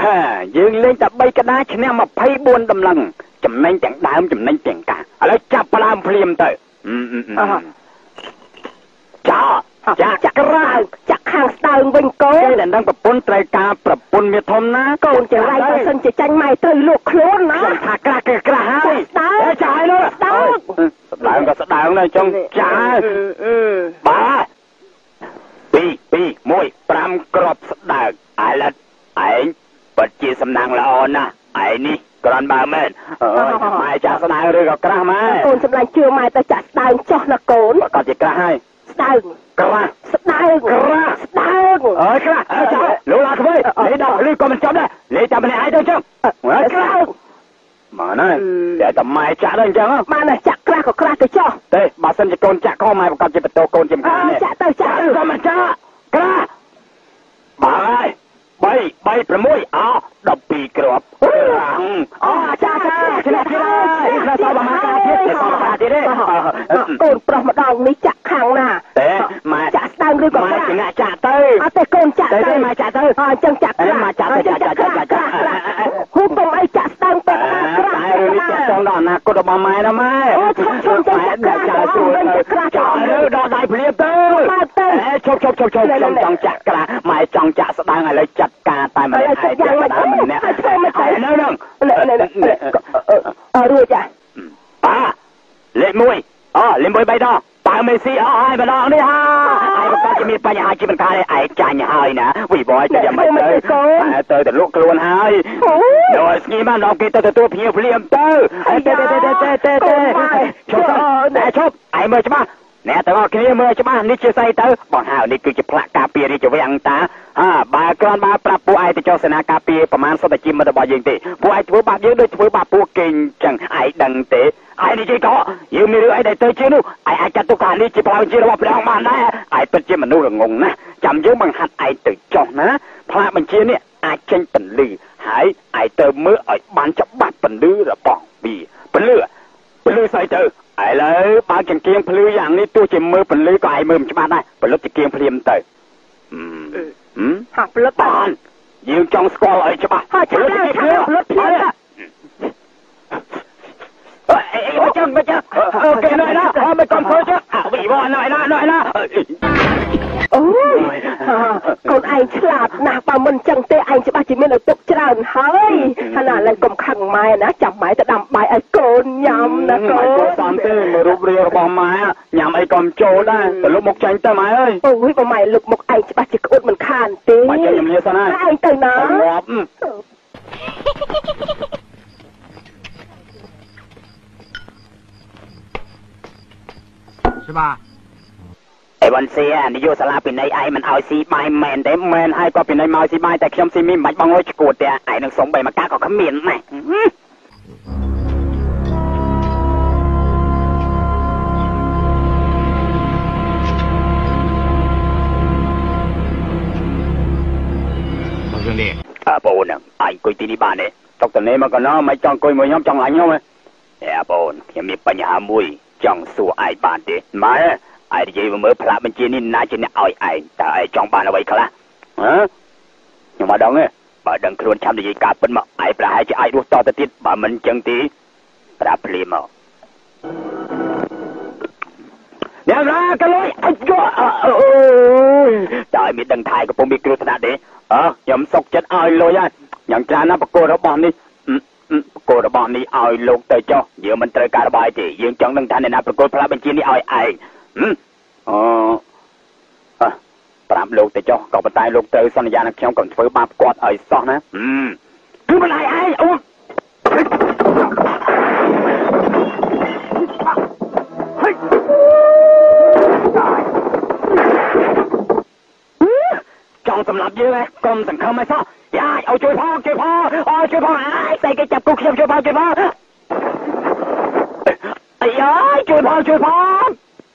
ហាយើងលេងតែ3កដាឈ្នះ24តម្លឹងចំណេញទាំងដើមចំណេញទាំងការឥឡូវចាប់ផ្ដើមភ្លាមទៅចា ចាចាក់ក្រៅចាក់ខាងស្ដើងវិញកូគេនដែលនឹងប្រពន្ធត្រូវការប្រពន្ធមានធំណាកូនចង្រៃបើសិនជាចាញ់ម៉ែត្រូវលក់ខ្លួនណាខ្ញុំថាក្រាស់គឺក្រាស់ហើយស្ដើងអេចាយនោះស្ដើងស្ដើងក៏ស្ដើងដែរចុងចាបាទពីពីមួយ5គ្រាប់ស្ដើងឥឡូវឯងពិតជាសំណាងល្អណាស់ឯងនេះក្រាន់បើមែនអើយម៉ែចាស់ស្ដើងឬក៏ក្រាស់ម៉ែកូនសម្លាញ់ជឿម៉ែទៅចាក់ស្ដើងចោះណាកូនប្រកាសជាក្រាស់ហើយ ស្ដើងក្រាស់ស្ដើងក្រាស់ស្ដើងអើយក្រាស់អើយចាលោកឡាក្បេលេដល់លឺក៏មិនចប់ដែរលេតែម្នាក់ឯងទៅចឹងអើយក្រាស់មកណាតែតែម៉ែចាក់ដល់អញ្ចឹងបានតែចាក់ក្រាស់ក៏ក្រាស់ទៅចោះទេបើសិនជាកូនចាក់ខុសម៉ែប្រកាសជាបន្ទោកូនជាម្អើខាងនេះចាក់ទៅចាក់ក៏មិនចាក់ក្រាស់បាយ 3 3 6អោ12គ្រាប់រាំងអូចាចាឆ្នេះឆ្នេះឆ្នេះសបមកកាទៀតសបមកទៀតទេកូនប្រុសម្ដងនេះចាក់ខាងណាទេម៉ែចាក់ស្ដើងឬក៏ម៉ែក្រាស់ជាអ្នកចាក់ទៅអត់ទេកូនចាក់ទេទៅទេម៉ែចាក់ទៅអញ្ចឹងចាក់ក្រាស់ម៉ែចាក់ទៅចាក់ចាក់ចាក់ចាក់ចាក់ហូបទៅអីចាក់ស្ដើងពេកក្រាស់តែរឿងនេះចាក់ចង់ដល់អនាគតរបស់ម៉ែណាម៉ែអូឈប់ឈប់ចាក់ម៉ែចាក់ក្រាស់ចាក់ជួយទៅចាក់ទៅដល់ដៃភ្លាមទៅមកទៅអេ ឈប់ឈប់ឈប់ឈប់ខ្ញុំចង់ចាក់ក្រាស់ម៉ែចង់ចាក់ស្ដាងឥឡូវចាត់ការតែម្នាក់ឯងចាក់ស្ដាងម្នាក់ហើយនៅនឹងអឺរួចចាប៉ាលេខ1អូលេខ1 3ដងប៉ាមេស៊ីអស់ហើយម្ដងនេះហាឯងប្រកាសជាមានបញ្ហាជីវិតកាយឯងចាញ់ហើយណាវិបយទៅយ៉ាងម៉េចទៅតែទៅតែលក់ខ្លួនហើយដល់ស្ងៀមបានដល់គេទៅទទួលភ្ញៀវភ្លាមទៅទេទេទេទេទេទេឈប់តែឈប់ឯងមើលច្បាស់ អ្នកទាំងអស់គ្នាមើលច្បាស់នេះជាស្អីទៅបងហៅនេះគឺជាផ្លាកការពាររាជវាំងតាហាបើគ្រាន់បើប្រាប់ពួកឯងទៅចុះសេនាការពារប្រមាណសុទ្ធតែជាមិត្តរបស់យើងទេពួកឯងធ្វើបាបយើងដូចធ្វើបាបពួកគេអញ្ចឹងឯងដឹងទេឯងនិយាយកោយើងមានរឿងអីដែលទៅជានោះឯងអាចចាត់ទុកថានេះជាផ្លាកជារបស់ព្រះអង្គបានដែរឯងពិតជាមនុស្សរងងណាស់ចាំយើងបង្ហាត់ឯងទៅចុះណាផ្លាកបញ្ជានេះអាចចេញពន្លឺហើយឯងទៅមើលឲ្យបានច្បាស់ពលឺរបស់វាពលឺពលឺស្អីទៅ ឥឡូវបើកចង្គៀងពលឺយ៉ាងនេះទោះជាមើលពលឺក៏ឯងមើលមិនច្បាស់ដែរពលិតចង្គៀងភ្លាមទៅហឹមហាផលិតបានយើងចង់ស្គាល់ឲ្យច្បាស់ហើយចាំចាំចាំផលិតភ្លាមអេអីចាំមកចាំអូខេណ៎ណាអត់មកកំធ្វើចុះអវិវណ៎ណាណ៎ណាអូយ កូនឯងឆ្លាតណាស់បើមិនចឹងទេឯងច្បាស់ជាមានឪទុកច្រើនហើយហើយណាឥឡូវកុំខឹងម៉ែណាចាំម៉ែទៅដាំបាយឲ្យកូនញ៉ាំណាកូម៉ែនកូនសំទេមើលរូបរាងរបស់ម៉ែញ៉ាំអីក៏មិនចូលដែរទៅលុបមុខចាញ់ទៅម៉ែអើយអូយបើម៉ែលុបមុខឯងច្បាស់ជាក្អួតមិនខានទេម៉ែចាំខ្ញុំលាសិនណាឯងទៅណាងាប់是吧？ អីវ៉ាន់ស៊ីអានយោសាលាពិន័យឯងមិនឲ្យស៊ីបាយមែនទេមែនហើយក៏ពិន័យមកស៊ីបាយតែខ្ញុំស៊ីមីមិនបាច់បងអើយឈួតទេឯងនឹងសុំបីមកកាក៏គ្មានណាបងនេះអើបងនឹងអាយអង្គុយទីនេះបានទេຕົកតនេមកកណោមិនចង់អង្គុយមួយខ្ញុំចង់ឡាញ់ខ្ញុំហ៎អើបងខ្ញុំមានបញ្ហាមួយចង់សួរឯងបានទេម៉ែ ឯងនិយាយមកមើលផ្លាកបញ្ជានេះណាជាអ្នកឲ្យឯងតើឯងចង់បានអ្វីខ្លះហ៎ខ្ញុំមកដឹងទេបើដឹងខ្លួនចាំនិយាយការពិតមកឯងប្រហែលជាអាចរស់តទៅទៀតបើមិនចឹងទេប្រាប់ភ្លាមមកអ្នកណាកលុយអត់យកអូយតើមានដឹងថៃកំពុងមានគ្រោះថ្នាក់ទេអើខ្ញុំសុកចិត្តឲ្យលុយហើយយ៉ាងច្រើនណាស់បកគោរបស់នេះបកគោរបស់នេះឲ្យលោកទៅចុះយើងមិនត្រូវការរបស់ទេយើងចង់ដឹងថាអ្នកណាប្រកួតផ្លាកបញ្ជានេះឲ្យឯង អូអឺប្រាប់លោកទៅចុះក៏ប៉ុន្តែលោកត្រូវសន្យានឹងខ្ញុំកុំធ្វើបាបគាត់ឲ្យសោះណាគឺមិនឲ្យឯងអូចង់សម្លាប់យើងឯងកុំសង្ឃឹមឲ្យសោះយ៉ាឲ្យជួយផងជួយផងអើជួយផងអាយតែគេចាប់គូខ្ញុំជួយផងជួយផងអាយជួយផងជួយផង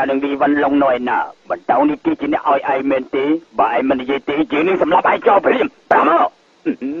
តែបត្រានឹងវិវ័នឡងណយណាបន្តនេះទីជាអ្នកឲ្យឯងមែនទេបើឯងមិននិយាយទេយើងនឹងសម្លាប់ឯងចោលព្រាមប្រាប់ម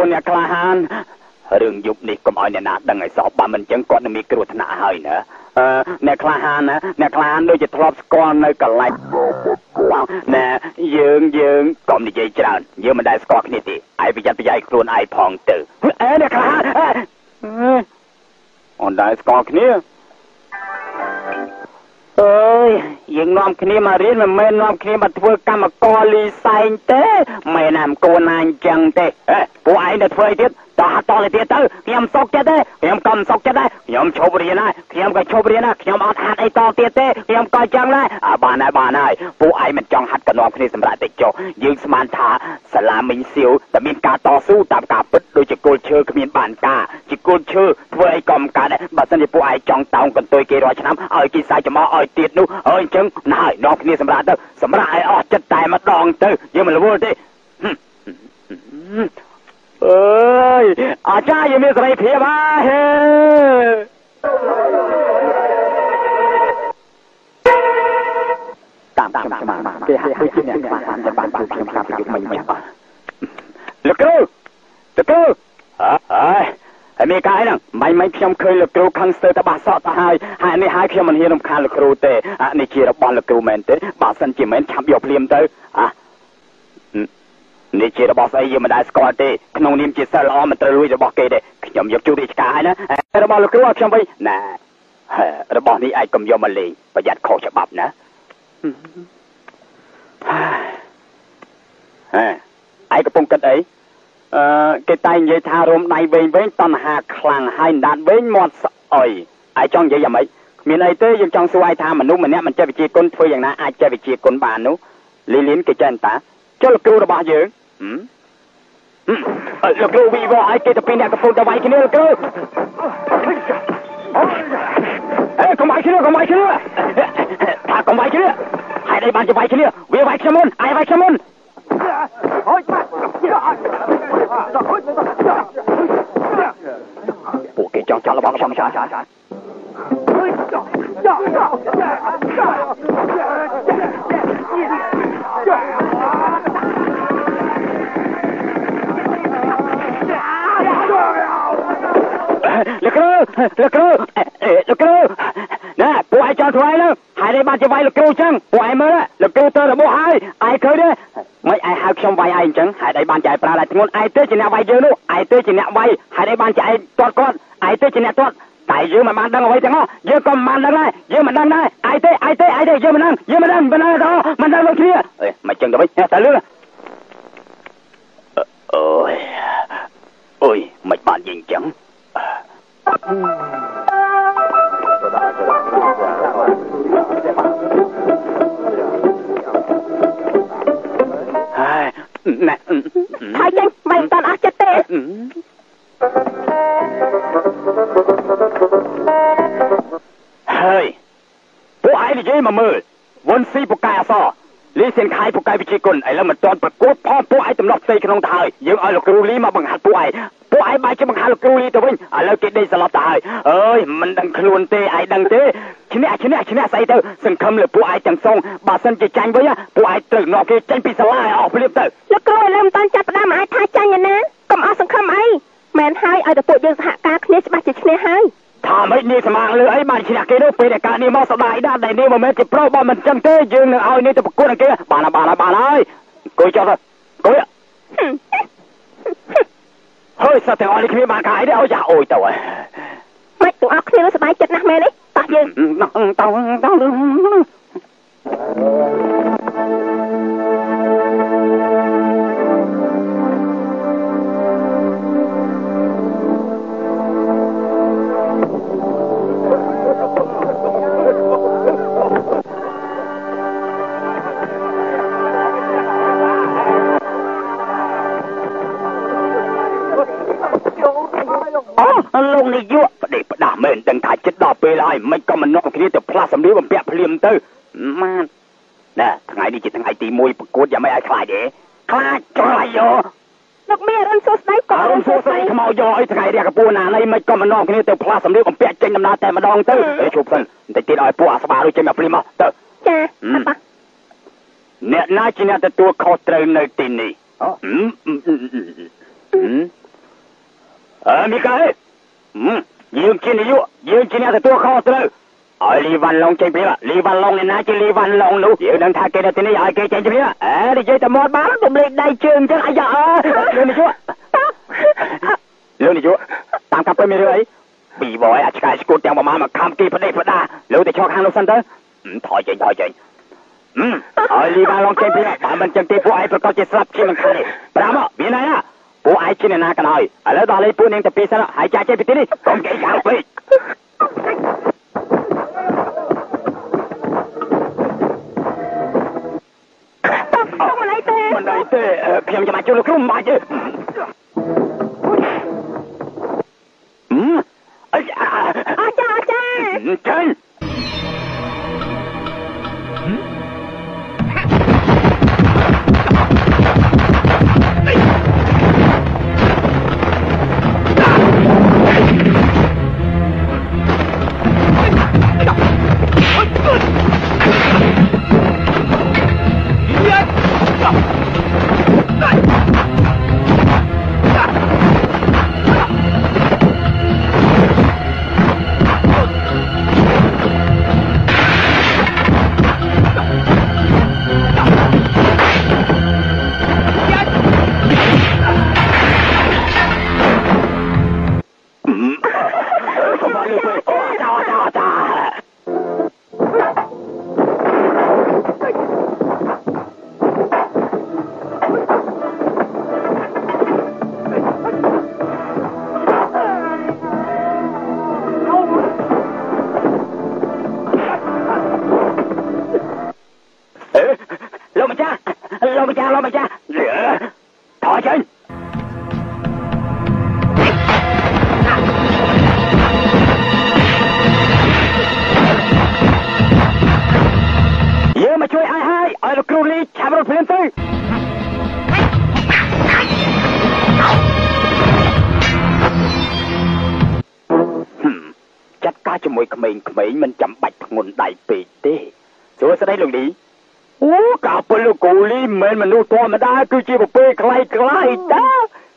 គុណអ្នកក្លាហានរឿងយុគនេះកុំឲ្យអ្នកណាដឹងឲ្យសោះបើមិនចឹងគាត់នឹងមានគ្រោះថ្នាក់ហើយណាអឺអ្នកក្លាហានណាអ្នកក្លាហានដូចជាធ្លាប់ស្គាល់នៅកន្លែងណែយើងយើងកុំនិយាយច្រើនយើងមិនដែលស្គាល់គ្នាទេឯងប្រយ័ត្នប្រយែងខ្លួនឯងផងទៅអេអ្នកក្លាហានអេអូនដែលស្គាល់គ្នា អើយយើងនាំគ្នាមករៀនមិនមែននាំគ្នាមកធ្វើកម្មករលីសែងទេមែនណាមគួរណាអញ្ចឹងទេអេពួកឯងទៅធ្វើអីទៀត តោះតទៅទៀតទៅខ្ញុំសុកចិត្តទេខ្ញុំក៏មិនសុកចិត្តដែរខ្ញុំឈប់រៀនហើយខ្ញុំក៏ឈប់រៀនហើយខ្ញុំអត់ហាត់អីតទៀតទេខ្ញុំក៏ចឹងដែរអើបានហើយបានហើយពួកឯងមិនចង់ហាត់កនាំគ្នាសម្រាប់តែចុះយើងស្មានថាសាលាមិញសៀវតែមានការតស៊ូតាមការពិតដូចជាគោលឈើគ្មានបានការជាគោលឈើធ្វើអីក៏មិនកើតដែរបើសិនជាពួកឯងចង់តោងកន្ទុយគេរាល់ឆ្នាំឲ្យគេសាយចំអឲ្យទៀតនោះអើអញ្ចឹងណាហើយនាំគ្នាសម្រាប់ទៅសម្រាប់ឲ្យអស់ចិត្តតែម្ដងទៅយើងមិនរវល់ទេហឹម អើយអាចារ្យមានសេរីភាពហើយហេតាមខ្ញុំស្មានគេហាក់ដូចជាអ្នកខ្វះបានតែបានបានខ្ញុំប្រាប់យុគមិញចាំបាទលោកគ្រូលោកគ្រូអើយហើយមេកាយហ្នឹងមិនមិនខ្ញុំឃើញលោកគ្រូខឹងស្ទើរតែបាសសក់ទៅហើយហើយនេះហើយខ្ញុំមិនហ៊ានរំខានលោកគ្រូទេអានេះជារបស់លោកគ្រូមែនទេបើសិនជាមែនឆាប់យកភ្លាមទៅអា នេះជារបស់ស្អីយើងមិនដែលស្គាល់ទេក្នុងនាមជាសិស្សល្អមិនត្រូវលួចរបស់គេទេខ្ញុំយកជូនរាជការហើយណារបស់លោកគ្រូឲ្យខ្ញុំវិញណារបស់នេះឯងកុំយកមកលេងប្រយ័ត្នខុសច្បាប់ណាហេឯងកំពុងគិតអីអឺគេតែងនិយាយថារោមដៃវែងវែងតណ្ហាខ្លាំងហើយដាតវែងមាត់ស្អុយឯងចង់និយាយយ៉ាងម៉េចគ្មានអីទេយើងចង់សួរឯងថាមនុស្សម្នាក់មិនចេះវិជាគុណធ្វើយ៉ាងណាអាចចេះវិជាគុណបាននោះលីលីនគេចេះតាចុះលោកគ្រូរបស់យើង លោកគ្រូវីវឲ្យគេទៅពីអ្នកកំពុងតែវាយគ្នាលោកគ្រូអេកុំវាយគ្នាកុំវាយគ្នាថាកុំវាយគ្នាហើយ đây បានជាវាយគ្នាវាវាយខ្ញុំមុនអាយវាយខ្ញុំមុនពួកគេចង់ចាប់របស់ខ្ញុំចាចា លោកគ្រូលោកគ្រូលោកគ្រូណាពួកឯងចង់ធ្វើអីនោះហើយនេះបានជាវាយលោកគ្រូចឹងពួកឯងមើលលោកគ្រូទៅរបួសហើយឯងឃើញទេមិនឯងហៅខ្ញុំវាយឯងអញ្ចឹងហើយឯងបានជាឯងប្រើតែធ្ងន់ឯងទៅជាអ្នកវាយយើងនោះឯងទៅជាអ្នកវាយហើយឯងបានជាឯងទាត់គាត់ឯងទៅជាអ្នកទាត់តែយើងមិនបានដឹងអ្វីទាំងអស់យើងក៏មិនបានដឹងដែរយើងមិនដឹងដែរឯងទេឯងទេឯងទេយើងមិនដឹងយើងមិនដឹងមិនដឹងទេមិនដឹងដូចគ្នាអេមិនចឹងទៅវិញតែលឿនអូយអូយមិនបានយើងចឹង nè ហើយចេញមិនតាន់អស់ចិត្តទេហើយពួកឯងនិយាយមកមើ លវុនស៊ីពូកែអសលីសៀនខៃពូកែវិជាគុណឥឡូវមិនទាន់ប្រកួតផងពួកឯងទំលាស់ផ្ទៃក្នុងទៅហើយយើងឲ្យលោកគ្រូលីមកបង្ហាត់ពួកឯងពួកឯងបែរជាបង្ហាត់លោកគ្រូលីទៅវិញឥឡូវគេដេកស្លាប់ទៅហើយអើយមិនដឹងខ្លួនទេឯងដឹងទេឈ្នះឈ្នះឈ្នះស្អីទៅសង្ឃឹមលើពួកឯងទាំងសងបើសិនជាចាញ់វិញពួកឯងត្រូវនាំគេចេញពីសាលាឲ្យអស់ភ្លាមទៅលោកគ្រូឥឡូវមិនតាន់ចាប់ផ្ដើមអាចថាចាញ់ឯណាកុំអស់សង្ឃឹមអីមែនហើយឲ្យតែពួកយើងសហការគ្នាច្បាស់ជាឈ្នះហើយ ថាម៉េចនេះស្មាងលើអីបានឈ្នះគេនោះពេលដែលការនេះមកសដាយដែរដែលនេះមិនមែនជាប្រុសបើមិនចឹងទេយើងនឹងឲ្យនេះទៅប្រកួតនឹងគេបានហើយបានហើយបានហើយគួយចុះទៅគួយហើយសត្វទាំងអស់នេះគ្មានបានកាយទេអូយ៉ាអូយទៅហើយមិនទាំងអស់គ្នាសប្បាយចិត្តណាស់មែនទេតោះយើងតោតោ មិនក៏មិននាំគ្នាទៅផ្លាស់សម្លៀកបំពាក់ចេញដំណើរតែម្ដងទៅអេជប់សិនបន្តិចទៀតឲ្យពួកអាស្បារួចចេញមកភ្លាមមកទៅចាអត់បោះអ្នកណាជាអ្នកទទួលខុសត្រូវនៅទីនេះអឺមីកាអេយើងជានាយកយើងជាអ្នកទទួលខុសត្រូវឲ្យលីវ៉ាន់ឡុងចេញពីលីវ៉ាន់ឡុងអ្នកណាជាលីវ៉ាន់ឡុងនោះយើងដឹងថាគេនៅទីនេះឲ្យគេចេញពីអើនិយាយតែមាត់បានរំលែកដៃជើងចឹងអាយ៉ាអើលោកនាយក លោកនាយកតាមកាប់ទៅមានរឿងអីពីបយអាឆ្កែស្គូតទាំងប្រមាណមកខំគេផ្ដេសផ្ដាលោកទៅឈរខាងនោះសិនទៅថយចេញថយចេញឲ្យលីវ៉ាន់ឡុងចេញពីបើមិនចឹងទេពួកឯងប្រកាសជាស្លាប់ជាមិនខានទេប្រាំមានហើយណាពួកឯងជាអ្នកណាក៏ដោយឥឡូវដល់លេពួកនាងទៅពីសិនហើយចាចេញពីទីនេះកុំគេយ៉ាងពេក không mà lấy tê មិនដៃទេខ្ញុំចាំជួយលោកគ្រូមិនបាច់ទេ អីអចាអចាចេញ Hãy លោកម្ចាស់លោកម្ចាស់លឺថយចេញយើងមកជួយឲ្យហើយឲ្យលោកគ្រូលីឆាប់រត់ភ្លាមទៅហឹមចាត់ការជាមួយក្មេងៗមិនចាំបាច់ធ្ងន់ដៃពេកទេសួស្តីលោកលី អូកាពលលោកគូលីមិនមែនមនុស្សធម្មតាគឺជាប្រពេខ្លៃខ្លៃតា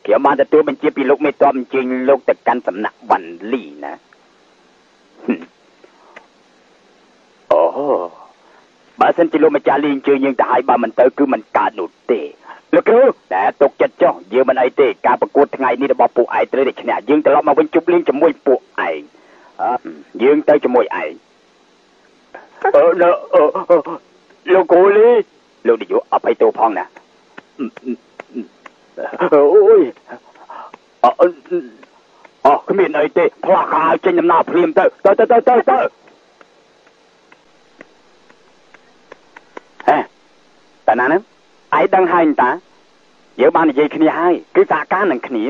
ខ្ញុំបានទទួលបញ្ជាពីលោកមេតបអញ្ជើញលោកទៅកាន់សំណាក់វ៉ាន់លីណាហឹមអូបើសិនជាលោកម្ចាស់លីអញ្ជើញយើងទៅឲ្យបើមិនទៅគឺមិនកើតនោះទេលោកគ្រូតែទុកចិត្តចុះយើងមិនអីទេការប្រកួតថ្ងៃនេះរបស់ពួកឯងត្រូវតែឈ្នះយើងត្រឡប់មកវិញជប់លៀងជាមួយពួកឯងអឺយើងទៅជាមួយឯងអឺនៅអឺអឺ លោកគូលីលោកនាយកអភ័យទោសផងណាអូយអឺអឺគ្មានអីទេផ្លាស់ខោចេញដំណើរភ្លាមទៅទៅទៅទៅទៅទៅហេតាណាហ្នឹងឯងដឹងហើយតាយើងបាននិយាយគ្នាហើយគឺសហការនឹងគ្នា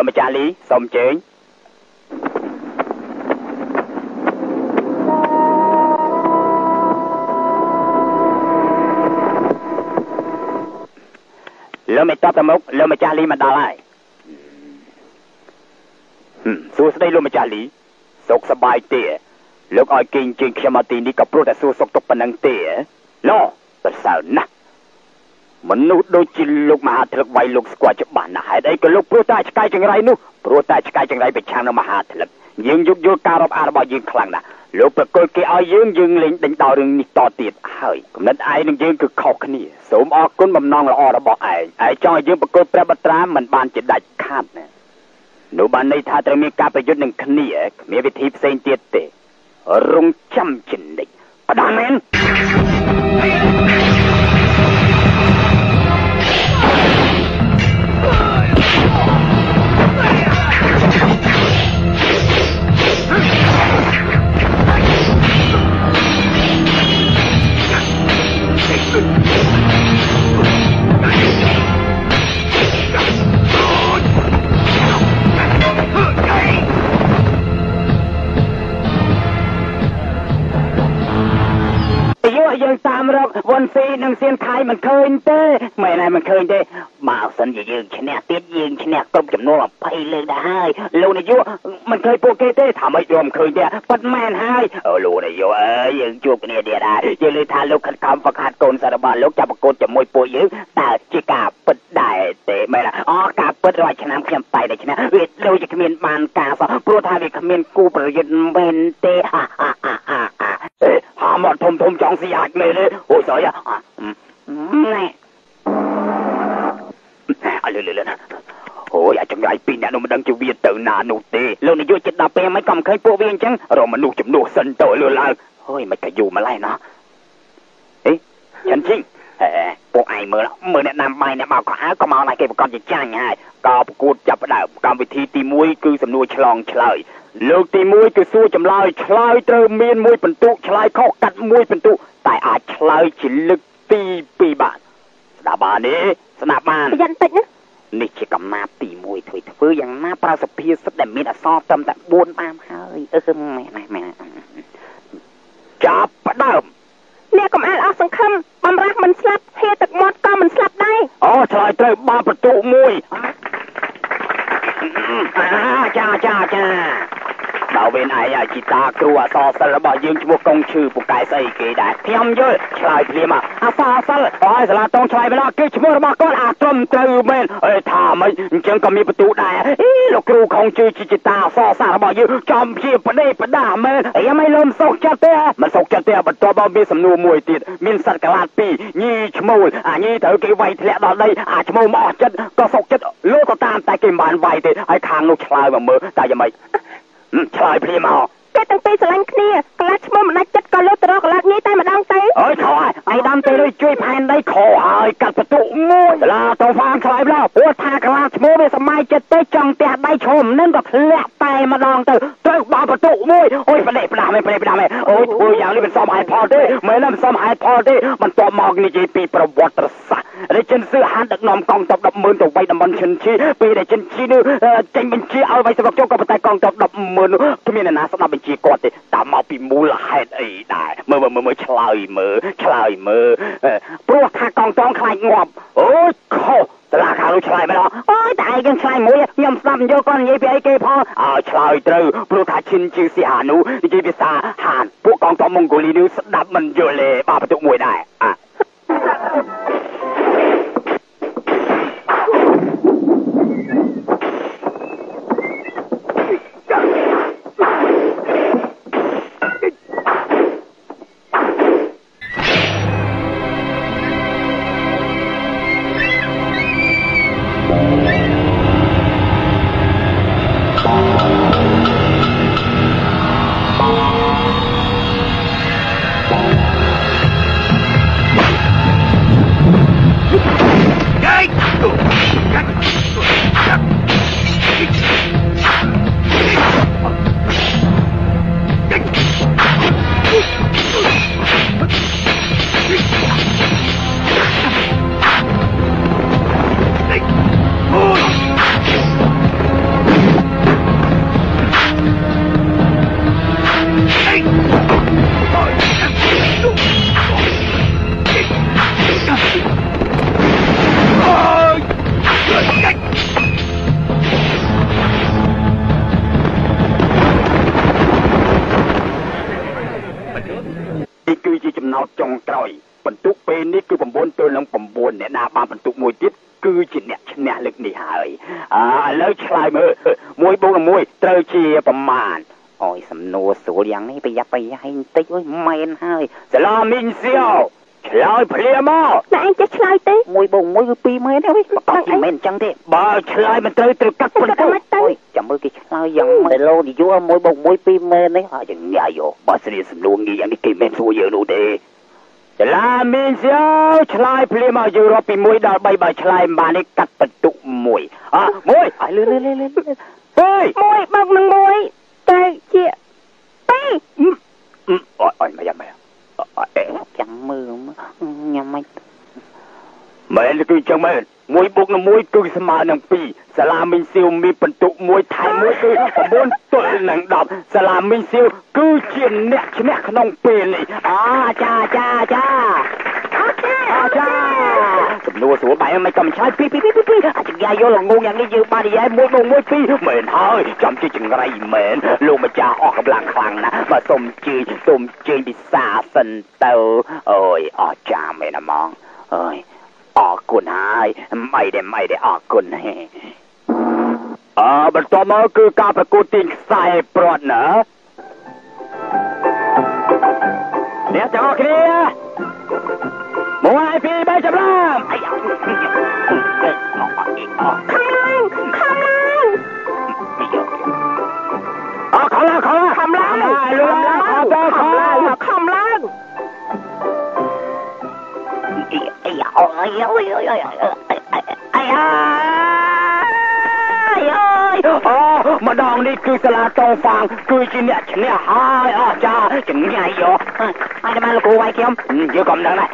លោកម្ចាស់លីសូមអញ្ជើញលោមិនតបទៅមុខលោកម្ចាស់លីមកដល់ហើយហឹមសួស្តីលោកម្ចាស់លីសុខសប្បាយទេលោកឲ្យគេអញ្ជើញខ្ញុំមកទីនេះក៏ព្រោះតែសួរសុខទុក្ខប៉ុណ្ណឹងទេឡោប្រសើរណាស់ មនុស្សដូចជាលោកមហាធិលកវាយលោកស្គាល់ច្បាស់ណាស់ហេតុអីក៏លោកព្រោះតែឆ្កែចង្រៃនោះព្រោះតែឆ្កែចង្រៃប្រឆាំងនឹងមហាធិលកយើងយកយល់ការរាប់អានរបស់យើងខ្លាំងណាស់លោកប្រកុលគេឲ្យយើងយើងលេងដេញដោលរឿងនេះតទៀតហើយគំនិតឯងនឹងយើងគឺខុសគ្នាសូមអរគុណបំណងល្អរបស់ឯងឯងចង់ឲ្យយើងប្រកុលព្រះបត្រាមិនបានជាដាច់ខាតណានោះបានន័យថាត្រូវមានការប្រយុទ្ធនឹងគ្នាគ្មានវិធីផ្សេងទៀតទេរងចាំចំណិចបដាមែនយក យើង តាមរកវ៉ុនស៊ីនិងសៀនខៃមិនឃើញទេមែនហើយមិនឃើញទេបើសិនជាយើងឈ្នះទៀតយើងឈ្នះគ្រប់ចំនួន20លើកដែរហើយលោកនាយកមិនឃើញពួកគេទេថាមិនយល់មិនឃើញទេប៉ិតមែនហើយអូលោកនាយកអើយយើងជួបគ្នាទៀតហើយយើងលើថាលោកខិតខំបង្ហាត់កូនសាររបស់លោកចាប់ប្រកួតជាមួយពួកយើងតើជាការពិតដែរទេមែនអើការពិតរាល់ឆ្នាំខ្ញុំតែតែឈ្នះវាដូចជាគ្មានបានការសោះព្រោះថាវាគ្មានគូប្រយុទ្ធមែនទេហាហាហាហាអេហាមកធំធំចង់ស៊ីអាចមែនទេអូស្អីអាណែអលលលអូយអាចចម្ងាយពីរអ្នកនោះមិនដឹងជាវាទៅណានោះទេលោកនាយកចិត្តដល់ពេលមិនក៏មិនឃើញពួកវាអញ្ចឹងរកមនុស្សចំនួនសិនទៅលឺឡើងអូយមិនក៏យូរម្ល៉េះណោះអេឆាន់ជីងអេពួកឯងមើលមើលអ្នកណាំបាយអ្នកមកក៏អើក៏មកណាគេប្រកាសជាចាញ់ហើយក៏ប្រកួតចាប់ផ្ដើមកម្មវិធីទី1គឺសំណួរឆ្លងឆ្លើយ លោកទី1គឺសួរចម្លើយឆ្លើយត្រូវមានមួយពិន្ទុឆ្លើយខុសកាត់មួយពិន្ទុតែអាចឆ្លើយជាលើកទី2បានស្ដាប់បានទេស្ដាប់បានប្រយ័ត្នតិចណានេះជាកំណាទី1ធ្វើធ្វើយ៉ាងណាប្រើសភាសិតដែលមានអសរត្រឹមតែ4តាមហើយអឺមែនមែនចាប់ផ្ដើមអ្នកកំអាលអស់សង្ឃឹមបំរាស់មិនស្លាប់ហៀទឹកមាត់ក៏មិនស្លាប់ដែរអូឆ្លើយត្រូវបានពិន្ទុ1嗯嗯啊加加加 ចាចាដល់វិញឯងអាជីតាគ្រូអសរសិលរបស់យើងឈ្មោះកុងឈឺពូកែស្អីគេដែរខ្ញុំយល់ឆ្លើយភ្លាមអសរសិលអើយសាលាតងឆ្លើយម្ដងគឺឈ្មោះរបស់គាត់អាត្រឹមត្រូវមែនអេថាមិនអញ្ចឹងក៏មានបន្ទូដែរអីលោកគ្រូខុងជឺជីជីតាអសរសាស្ត្ររបស់យើងចំជាបដេបដាមែនអីមិនលំសុកចិត្តទេមិនសុកចិត្តទេបន្ទាប់មកមានសំណួរមួយទៀតមានសត្វកលាតពីរញីឈ្មោលអាញីត្រូវគេវាយធ្លាក់ដល់ដីអាឈ្មោលមកអស់ចិត្តក៏សុកចិត្តលោកក៏តាមតែគេមិនបានវាយទេហើយខាងនោះឆ្លើយមកមើលតែយ៉ាងម៉េច ឆ្លើយភ្លាមមក គេទាំងពីរស្រឡាញ់គ្នាក្លាឈ្មោះមិនដាច់ចិត្តក៏ក៏លោកទៅរកកន្លះញីតែម្ដងទៅអើយខោហើយឯដាំទៅលុយជួយផែនដីខោហើយកាត់បន្ទុកមួយសាលាតោហ្វាងឆ្លើយឡោព្រោះថាកន្លះឈ្មោះវាសម័យចិត្តទៅចង់ផ្ទះដៃឈមនឹងក៏ធ្លាក់តែម្ដងទៅត្រូវបោះបន្ទុកមួយអូយប្រដេកផ្ដាស់មិនប្រដេកផ្ដាស់មិនអូយធ្វើយ៉ាងនេះមិនសមហេតុផលទេមិនមិនសមហេតុផលទេបន្ទាប់មកនិយាយពីប្រវត្តិសាស្ត្ររាជចិនសឺហានដឹកនាំកងទ័ព100000ទៅវៃតំបន់ឈិនឈីពេលដែលចិនឈីនោះចេញបញ្ជាឲ្យវៃស្រុកចូលក៏ប៉ុន្តែកងទ័ព100000នោះគ្មានអ្នកណាស្ដាប់បញ្ជាគាត់ទេតាមមកពីមូលហេតុអីដែរមើលមើលមើលឆ្លើយមើលឆ្លើយមើលព្រោះថាកងទ័ពខ្លាចងាប់អូយខុសតឡាខាងនោះឆ្លើយមិនអត់អូយតែឯងយើងឆ្លើយមួយខ្ញុំស្ដាប់យកគាត់និយាយពីអីគេផងអើឆ្លើយត្រូវព្រោះថាឈិនជឺស៊ីហានូនិយាយភាសាហានពួកកងទ័ពម៉ុងហ្គូលីនោះស្ដាប់មិនយល់ទេបាបន្ទុកមួយដែរអ่ ស្រីសំលួងងាយយ៉ាងនេះគេមិនសួរយើងនោះទេចលាមានសៀវឆ្លើយភ្លាមមកយើងរាប់ពី1ដល់3បើឆ្លើយមិនបាននេះកាត់បន្ទុកមួយអ่ะមួយហើយលឿនលឿនលឿនលឿនហេយមួយបូកនឹងមួយទៅជាពីរអឺអត់អត់មកយ៉ាងម៉េចអេចាំមើលញ៉ាំមិនមែនគឺចឹងមែន មួយបូកនឹងមួយគឺស្មើនឹង2សាឡាមីងស៊ីវមានបន្ទុកមួយថែមមួយគឺ9ទល់នឹង10សាឡាមីងស៊ីវគឺជាអ្នកឈ្នះក្នុងពេលនេះអាចាចាចាអាចាសំណួរស្រួលបែបមិនក៏មិនឆ្លើយពីពីពីពីអាចងាយយល់ងងយ៉ាងនេះយើងបាននិយាយមួយបូកមួយពីរមែនហើយចាំជាចង្រៃមែនលោកម្ចាស់អស់កម្លាំងខ្លាំងណាស់បើសុំជឿសុំជើញពិសាសិនទៅអូយអស្ចារ្យមែនហ្មងអើយ អរគុណហើយមិនទេមិនទេអរគុណហេអើបន្ទាប់មកគឺការប្រកួតទាញខ្សែប្រត់ណាអ្នកទាំងអស់គ្នាមួយហើយពីរបីចម្លើយអាយ៉ាខាងឡើងខាងឡើងអើខាងឡើងខាងឡើងខាងឡើងលឿនអត់ទៅខាងឡើងខា ម្ដងនេះគឺសាលាតងហ្វាងគឺជាអ្នកឈ្នះហើយអស់ចាចង្ញៃយោហើយតែមកលោកគ្រូវាយខ្ញុំយើងក៏មិនដឹងដែរ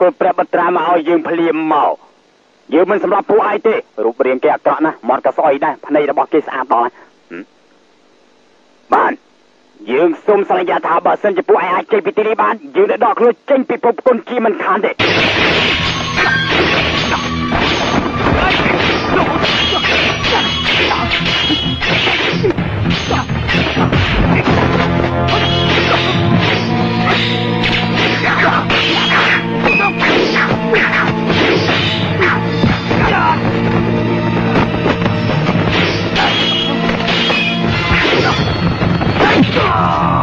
ដឹងខ្លួនប្រគល់ព្រះបត្រាមកឲ្យយើងភ្លាមមកយើងមិនសម្រាប់ពួកឯងទេរូបរាងគេអាក្រក់ណាស់មាត់ក៏ស្អុយដែរភ្នែករបស់គេស្អាតដល់ហ៎បានយើងសូមសន្យាថាបើសិនជាពួកឯងអាចចេញពីទីនេះបានយើងនឹងដកខ្លួនចេញពីភពគុណជាមិនខានទេ 啊。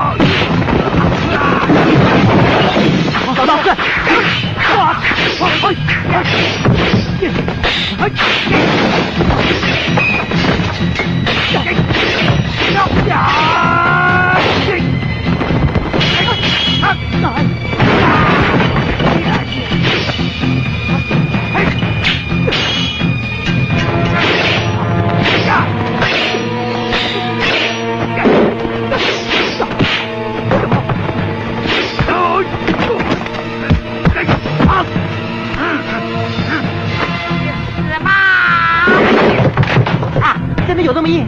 有这么硬？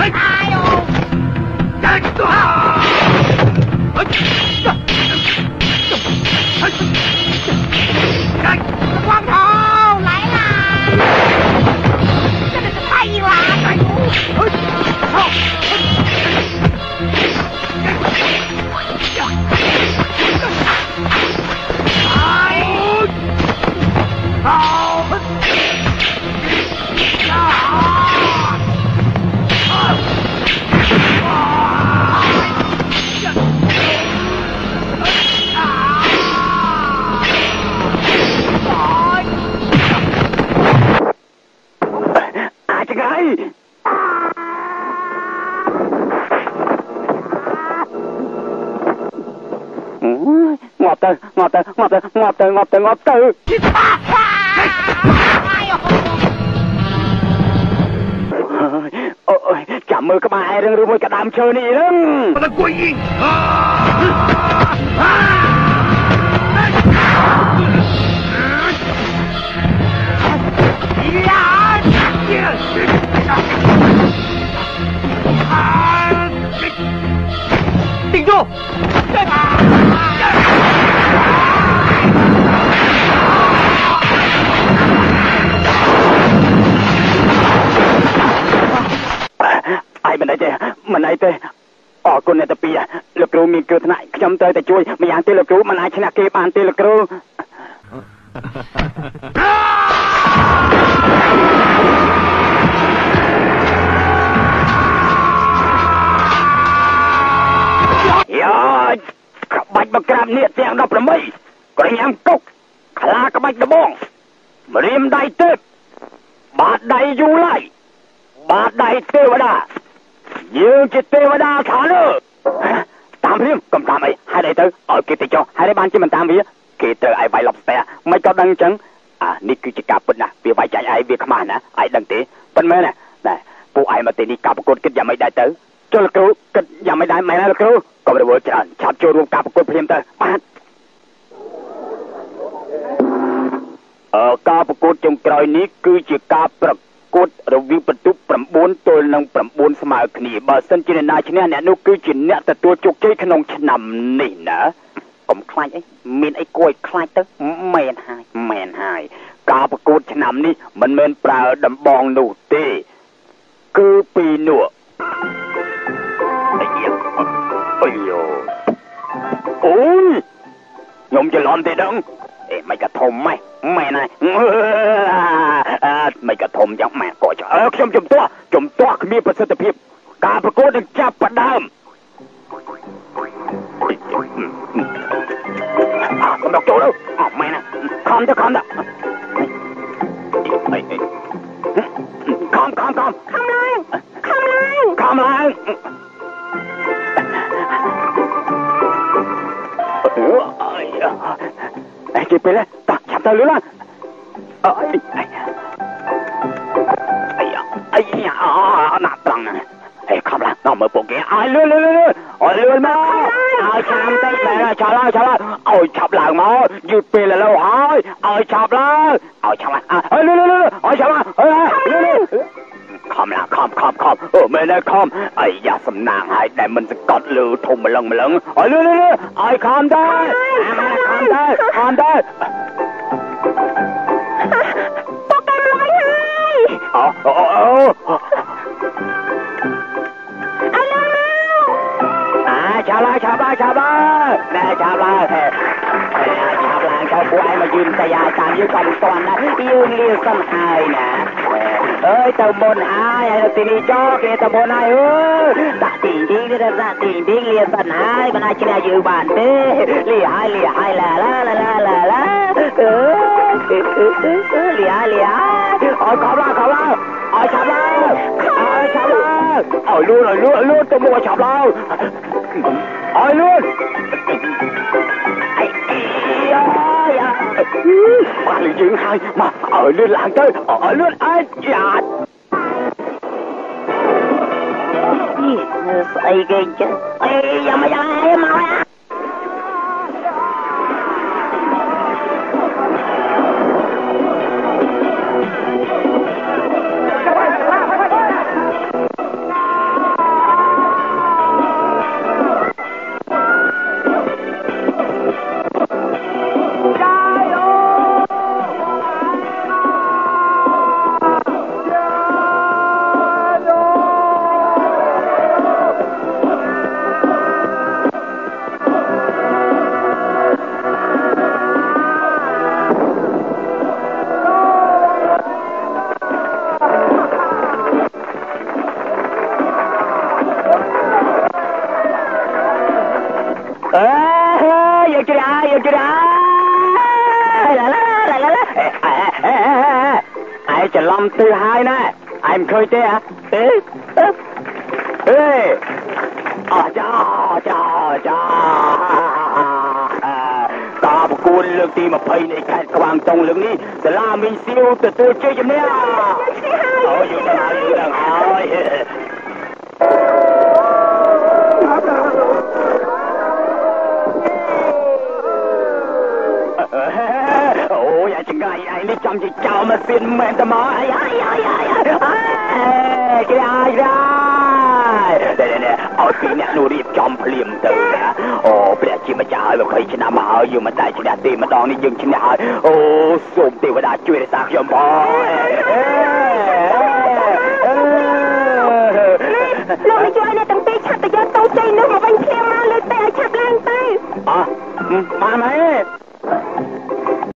哎呦！光头来啦！真的是太硬了！哎呦！哎 យងាប់ទៅងាប់ទៅងាប់ទៅងាប់ទៅងាប់ទៅងាប់ទៅ哎呦！អូយចាំមើលក្បាលឯរឿងឬ អីទេអរគុណអ្នកតាពីលោកគ្រូមានគ្រោះថ្នាក់ខ្ញុំត្រូវតែជួយម្យ៉ាងទេលោកគ្រូមិនអាចឈ្នះគេបានទេលោកគ្រូ啊！បង្ក្រាបនាគទាំង18ក្រញាំកុកខ្លាក្បាច់ដបងម្រាមដៃទេពបាតដៃយូឡៃបាតដៃទេវតា យើងជាទេវតាថាលើតាមរៀងកុំតាមអីហេតុអីទៅឲ្យគេទៅចុះហេតុអីបានជាមិនតាមវាគេទៅឲ្យបាយឡប់ស្ទែមិនក៏ដឹងអញ្ចឹងអានេះគឺជាការពិតណាវាវាយចាញ់ឯងវាខ្មាស់ណាឯងដឹងទេប៉ុន្តែណាតែពួកឯងមកទីនេះការប្រកួតគិតយ៉ាងម៉េចដែរទៅចូលលោកគ្រូគិតយ៉ាងម៉េចដែរមែនទេលោកគ្រូកុំរវល់ច្រើនឆាប់ចូលរួមការប្រកួតភ្លាមទៅបាទអឺការប្រកួតចុងក្រោយនេះគឺជាការប្រ កួតរវាងបន្ទុក9ទល់នឹង9ស្មើគ្នាបើសិនជាអ្នកណាឈ្នះអ្នកនោះគឺជាអ្នកទទួលជោគជ័យក្នុងឆ្នាំនេះណាកុំខ្លាចអីមានអីគួរឲ្យខ្លាចទៅមែនហើយមែនហើយការប្រកួតឆ្នាំនេះមិនមែនប្រើដំបងនោះទេ គឺពីនោះអាយ៉ាអាយ៉ូអូយខ្ញុំច្រឡំទេដឹង អេមិនក៏ធំម៉េះមែនហើយអឺមិនក៏ធំយ៉ាងម៉ែក៏ចអើខ្ញុំជំទាស់ជំទាស់គ្មានប្រសិទ្ធភាពការប្រកួតនឹងចាប់ផ្ដើមអើកុំដកចូលទៅអត់មែនណាខំទៅខំទៅអីអីខំខំខំខំឡើងខំឡើងខំឡើងអើយអេគេពេលតោះចាប់ទៅលឿនឡើងអើយអាយ៉ាអាយ៉ាអណាត្រង់ណាអេខំឡើងដល់មើ លពួកគេអើយលឿនលឿនលឿនអើយលឿនមកអើយចាំតិចបែរឆាប់ឡើងឆាប់ឡើងអើយឆាប់ឡើងមកយឺតពេលឥឡូវហើយអើយឆាប់ឡើ ខំឡើងខំខំខំអូមែនទេខំអាយ៉ាសំណាងហើយដែលមិនសកត់លើធំម្លឹងម្លឹងអើយលឿនលឿនអើយខំដែរអាមែនខំដែរខំដែរពុកកាន់លុយហើយអូអូអូឲ្យឡើងមកអាឆាប់ឡើងឆាប់ឡើងឆាប់ឡើងណែឆាប់ឡើងហេឆាប់ឡើងចូលពួកឯងមកយឺនតែយ៉ាតាមយើងក៏មិនទាន់ដែរយើងលាសិនហើយណា អើយទៅមុនហើយហើយទៅទីនេះចោគេទៅមុនហើយអើយដាក់ទីទីនេះដាក់ទីទីលាសិនហើយមិនអាចឈ្នះយើងបានទេលាហើយលាហើយឡាឡាឡាឡាឡាឡាអើយលាហើយលាហើយអើ យខំឡើងខំឡើងអើយឆាប់ឡើងអើយឆាប់ឡើងអើយលឿន ឯងមិនឃើញទេហ៎អេអេអចាចាចាការប្រគួតលើកទី20នៃខេត្តក្បាលតុងលើកនេះសាលាមីសៀវទទួលជ័យជំនះអូយយើងដល់ហើយយើងដល់ហើយអូយអាចង្កៃឯងនេះចាំជាចោលមកសៀនមែនតមកអា នេះយើងឈ្នះហើយអូសូមទេវតាជួយរក្សាខ្ញុំផង